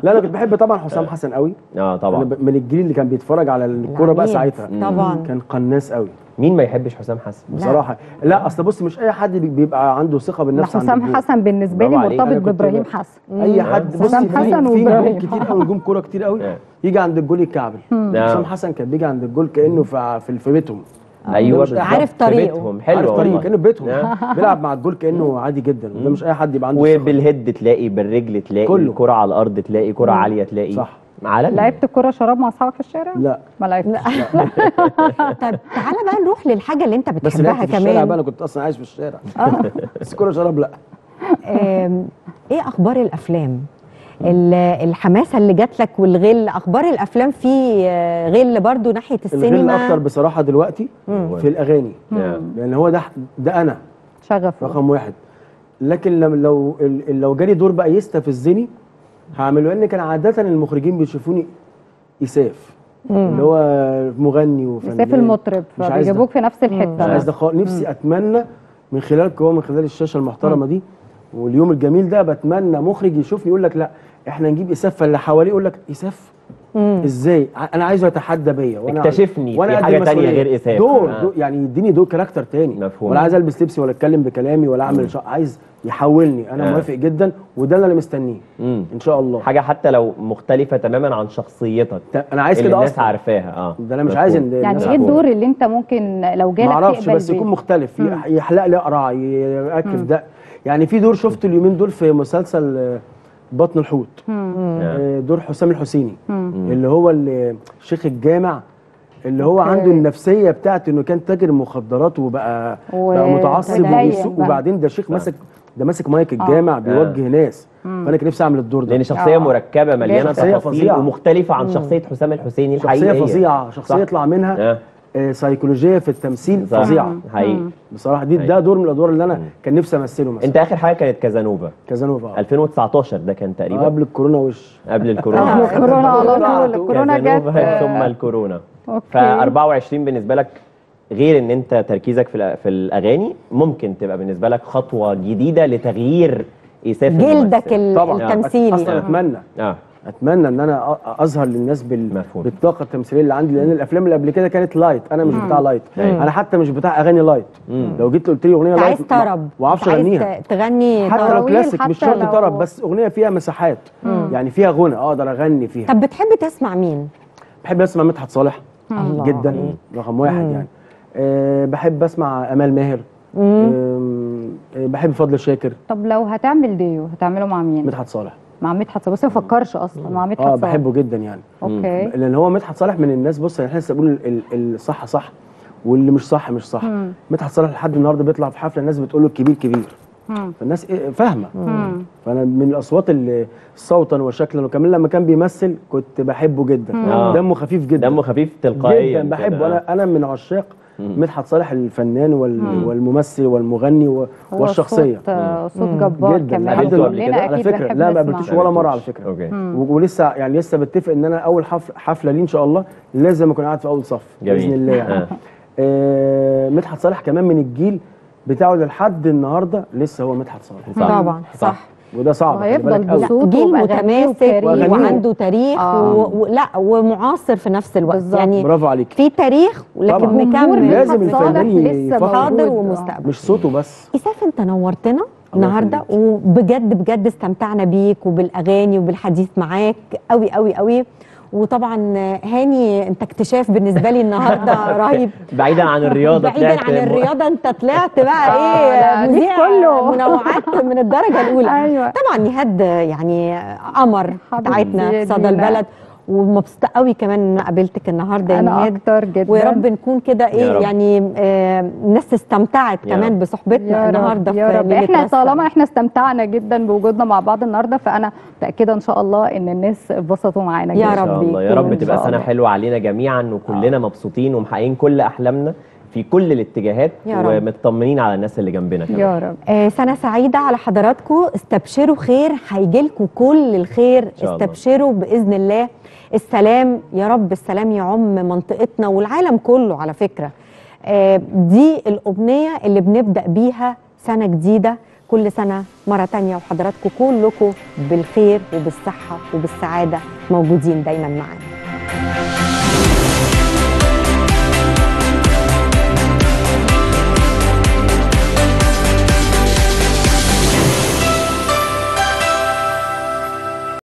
لا أنا كنت بحب طبعا حسام حسن قوي. آه طبعا. من الجيل اللي كان بيتفرج على الكورة بقى. ساعتها. طبعا. كان قناص قوي. مين ما يحبش حسام حسن بصراحة لا أصل بص مش أي حد بي- بيبقى عنده ثقة لا بالنفس حسام. حسن بالنسبة لي. مرتبط بإبراهيم حسن أي حد بص حسام في- حسن في. نجوم كتير قوي نجوم كورة كتير قوي آه. يجي عند الجول يتكعبل نعم. حسام حسن كان بيجي عند الجول كأنه في بيتهم أيوه مش بالظبط. عارف في طريقه. بيتهم حلو عارف طريقه. كأنه في بيتهم نعم. بيلعب مع الجول كأنه عادي جدا وده مش أي حد يبقى عنده ثقة. وبالهيد تلاقي بالرجل تلاقي كله. الكرة على الأرض تلاقي كرة عالية تلاقي صح. عالمي لعبت كرة شراب مع أصحابك في الشارع؟ لا. ما لعبتش. طيب تعالى بقى نروح للحاجة اللي انت بس بتحبها لعبت في الشارع بقى كمان أنا كنت أصلا عايش في الشارع. بس كوره شراب لا. إيه أخبار الأفلام؟ ال- الحماسة اللي جات لك والغل أخبار الأفلام في آه، غل برضو ناحية الغل السينما؟ أكتر بصراحة دلوقتي في الأغاني. نعم. لأن هو ده ده أنا. شغف رقم واحد. لكن لو لو جالي دور بقى يستفزني هعمله لأن كان عادة المخرجين بيشوفوني إساف اللي هو مغني وفنان. سيف المطرب مش. فبيجيبوك في نفس مش الحته عايز ده نفسي أتمنى من خلالك هو من خلال الشاشة المحترمة دي واليوم الجميل ده بتمنى مخرج يشوفني يقول لك لا إحنا نجيب إساف فاللي حواليه يقول لك إساف؟ إزاي ع- أنا عايزه يتحدى بيا وأنا اكتشفني في وأنا حاجة تانية مسؤولية. غير إساف. دور, آه. دور يعني يديني دور كاركتر تاني مفهوم. ولا عايز ألبس لبسي ولا أتكلم بكلامي ولا أعمل شا... عايز يحولني أنا آه. موافق جدا وده اللي أنا مستنيه مم. إن شاء الله حاجة حتى لو مختلفة تماما عن شخصيتها ت- أنا عايز اللي كده الناس أصلا عارفاها آه ده أنا مش عايز ان يعني الناس إيه. الدور اللي أنت ممكن لو جالك معرفش بس بيه؟ يكون مختلف يح- يحلق لي أقرع يركب ده يعني في دور شفته اليومين دول في مسلسل آه، بطن الحوت. آه، دور حسام الحسيني. اللي هو اللي شيخ الجامع اللي هو okay. عنده النفسية بتاعته إنه كان تاجر مخدرات وبقى بقى متعصب وبيسوق. بقى. وبعدين ده شيخ ماسك ده ماسك مايك الجامع بيوجه ناس. فأنا كان نفسي أعمل الدور ده. لأن شخصية آه. مركبة مليانة تفاصيل. ومختلفة عن شخصية حسام الحسيني الحقيقية. شخصيه فظيعة. شخصية. يطلع منها. آه. آه، سيكولوجية في التمثيل صح. فظيعة. حقيقي. بصراحة دي. ده دور من الأدوار اللي أنا كان نفسي أمثله مثلا. أنت آخر حاجة كانت كازانوفا. كازانوفا 2019 ده كان آه، تقريبا. قبل الكورونا وش. قبل آه، الكورونا الكورونا على طول. الكورونا جت ثم الكورونا. ف 24 بالنسبة لك غير إن أنت تركيزك في في الأغاني ممكن تبقى بالنسبة لك خطوة جديدة لتغيير إساف جلدك الممثل. ال- طبعا. التمثيلي. أصلا أتمنى. آه. أتمنى إن أنا أظهر للناس بال... مفهوم. بالطاقة التمثيلية اللي عندي لأن الأفلام اللي قبل كده كانت light أنا مش بتاع light أيوة. أنا حتى مش بتاع أغاني light لو جيت قلت لي أغنية أنت light عايز طرب. ما أعرفش أغنيها. تغني حتى لو كلاسيك مش شرط لو- طرب بس أغنية فيها مساحات. يعني فيها غنى. أقدر أغني فيها. طب بتحب تسمع مين؟ بحب أسمع مدحت صالح. الله. جدا. رقم واحد يعني. أه بحب أسمع أمال ماهر. أه بحب فضل شاكر. طب لو هتعمل ديو هتعمله مع مين؟ مدحت صالح. مع مدحت صالح بس ما فكرش أصلا مع مدحت آه صالح بحبه جدا يعني. okay. لأن هو مدحت صالح من الناس بص يعني إحنا لسه بنقول ال- ال- الصح صح واللي مش صح مش صح. مدحت صالح لحد النهارده بيطلع في حفلة الناس بتقول له الكبير كبير. فالناس إيه فاهمة. فأنا من الأصوات اللي صوتا وشكلا وكمان لما كان بيمثل كنت بحبه جدا. دمه خفيف جدا. دمه خفيف تلقائيا جدا. بحبه. أنا أنا من عشاق مدحت صالح الفنان وال... والممثل والمغني والشخصية. صوت, صوت جبار جدا. كمان كلنا؟ على فكرة. لا ما. قابلتوش ولا مرة على فكرة. أوكي. و- ولسه يعني لسه بتفق إن أنا أول حفل حفلة ليه إن شاء الله لازم أكون قاعد في أول صف جميل. باذن الله يعني. آه. آه مدحت صالح كمان من الجيل بتاعه لحد النهارده لسه هو مدحت صالح. طبعا. صح. وده صعب قوي. بصوته جيل متماسك. وعنده تاريخ آه. و... و... لا ومعاصر في نفس الوقت بالظبط. يعني برافو عليك في تاريخ ولكن مكمل لازم الفنان لسه. حاضر موجود. ومستقبل مش صوته بس إساف أنت نورتنا النهارده. وبجد بجد استمتعنا بيك وبالأغاني وبالحديث معاك قوي قوي قوي وطبعا هاني انت اكتشاف بالنسبة لي النهارده رهيب بعيدا عن الرياضة بعيدا عن الرياضة انت طلعت بقى آه، إيه دي مذيع كله. منوعات من الدرجة الأولى أيوة. طبعا نهاد يعني قمر بتاعتنا في صدى. البلد ومبسوطة قوي كمان إن قابلتك النهارده يا أنا نهاد أكتر جدا ويا رب نكون كده إيه رب. يعني آه الناس استمتعت كمان رب. بصحبتنا يا النهارده رب يا رب إحنا. طالما إحنا استمتعنا جدا بوجودنا مع بعض النهارده فأنا متأكدة إن شاء الله إن الناس اتبسطوا معانا يا جدا. إن شاء رب الله يا رب تبقى سنة. حلوة علينا جميعا وكلنا مبسوطين ومحققين كل أحلامنا في كل الاتجاهات. ومطمنين على الناس اللي جنبنا كمان يا رب آه سنة سعيدة على حضراتكم استبشروا خير هيجيلكوا كل الخير شاء الله. استبشروا بإذن الله السلام يا رب السلام يعم منطقتنا والعالم كله على فكرة. آه دي الأمنية اللي بنبدأ بيها سنة جديدة كل سنة مرة تانية وحضراتكم كلكم بالخير وبالصحة وبالسعادة موجودين دايما معانا.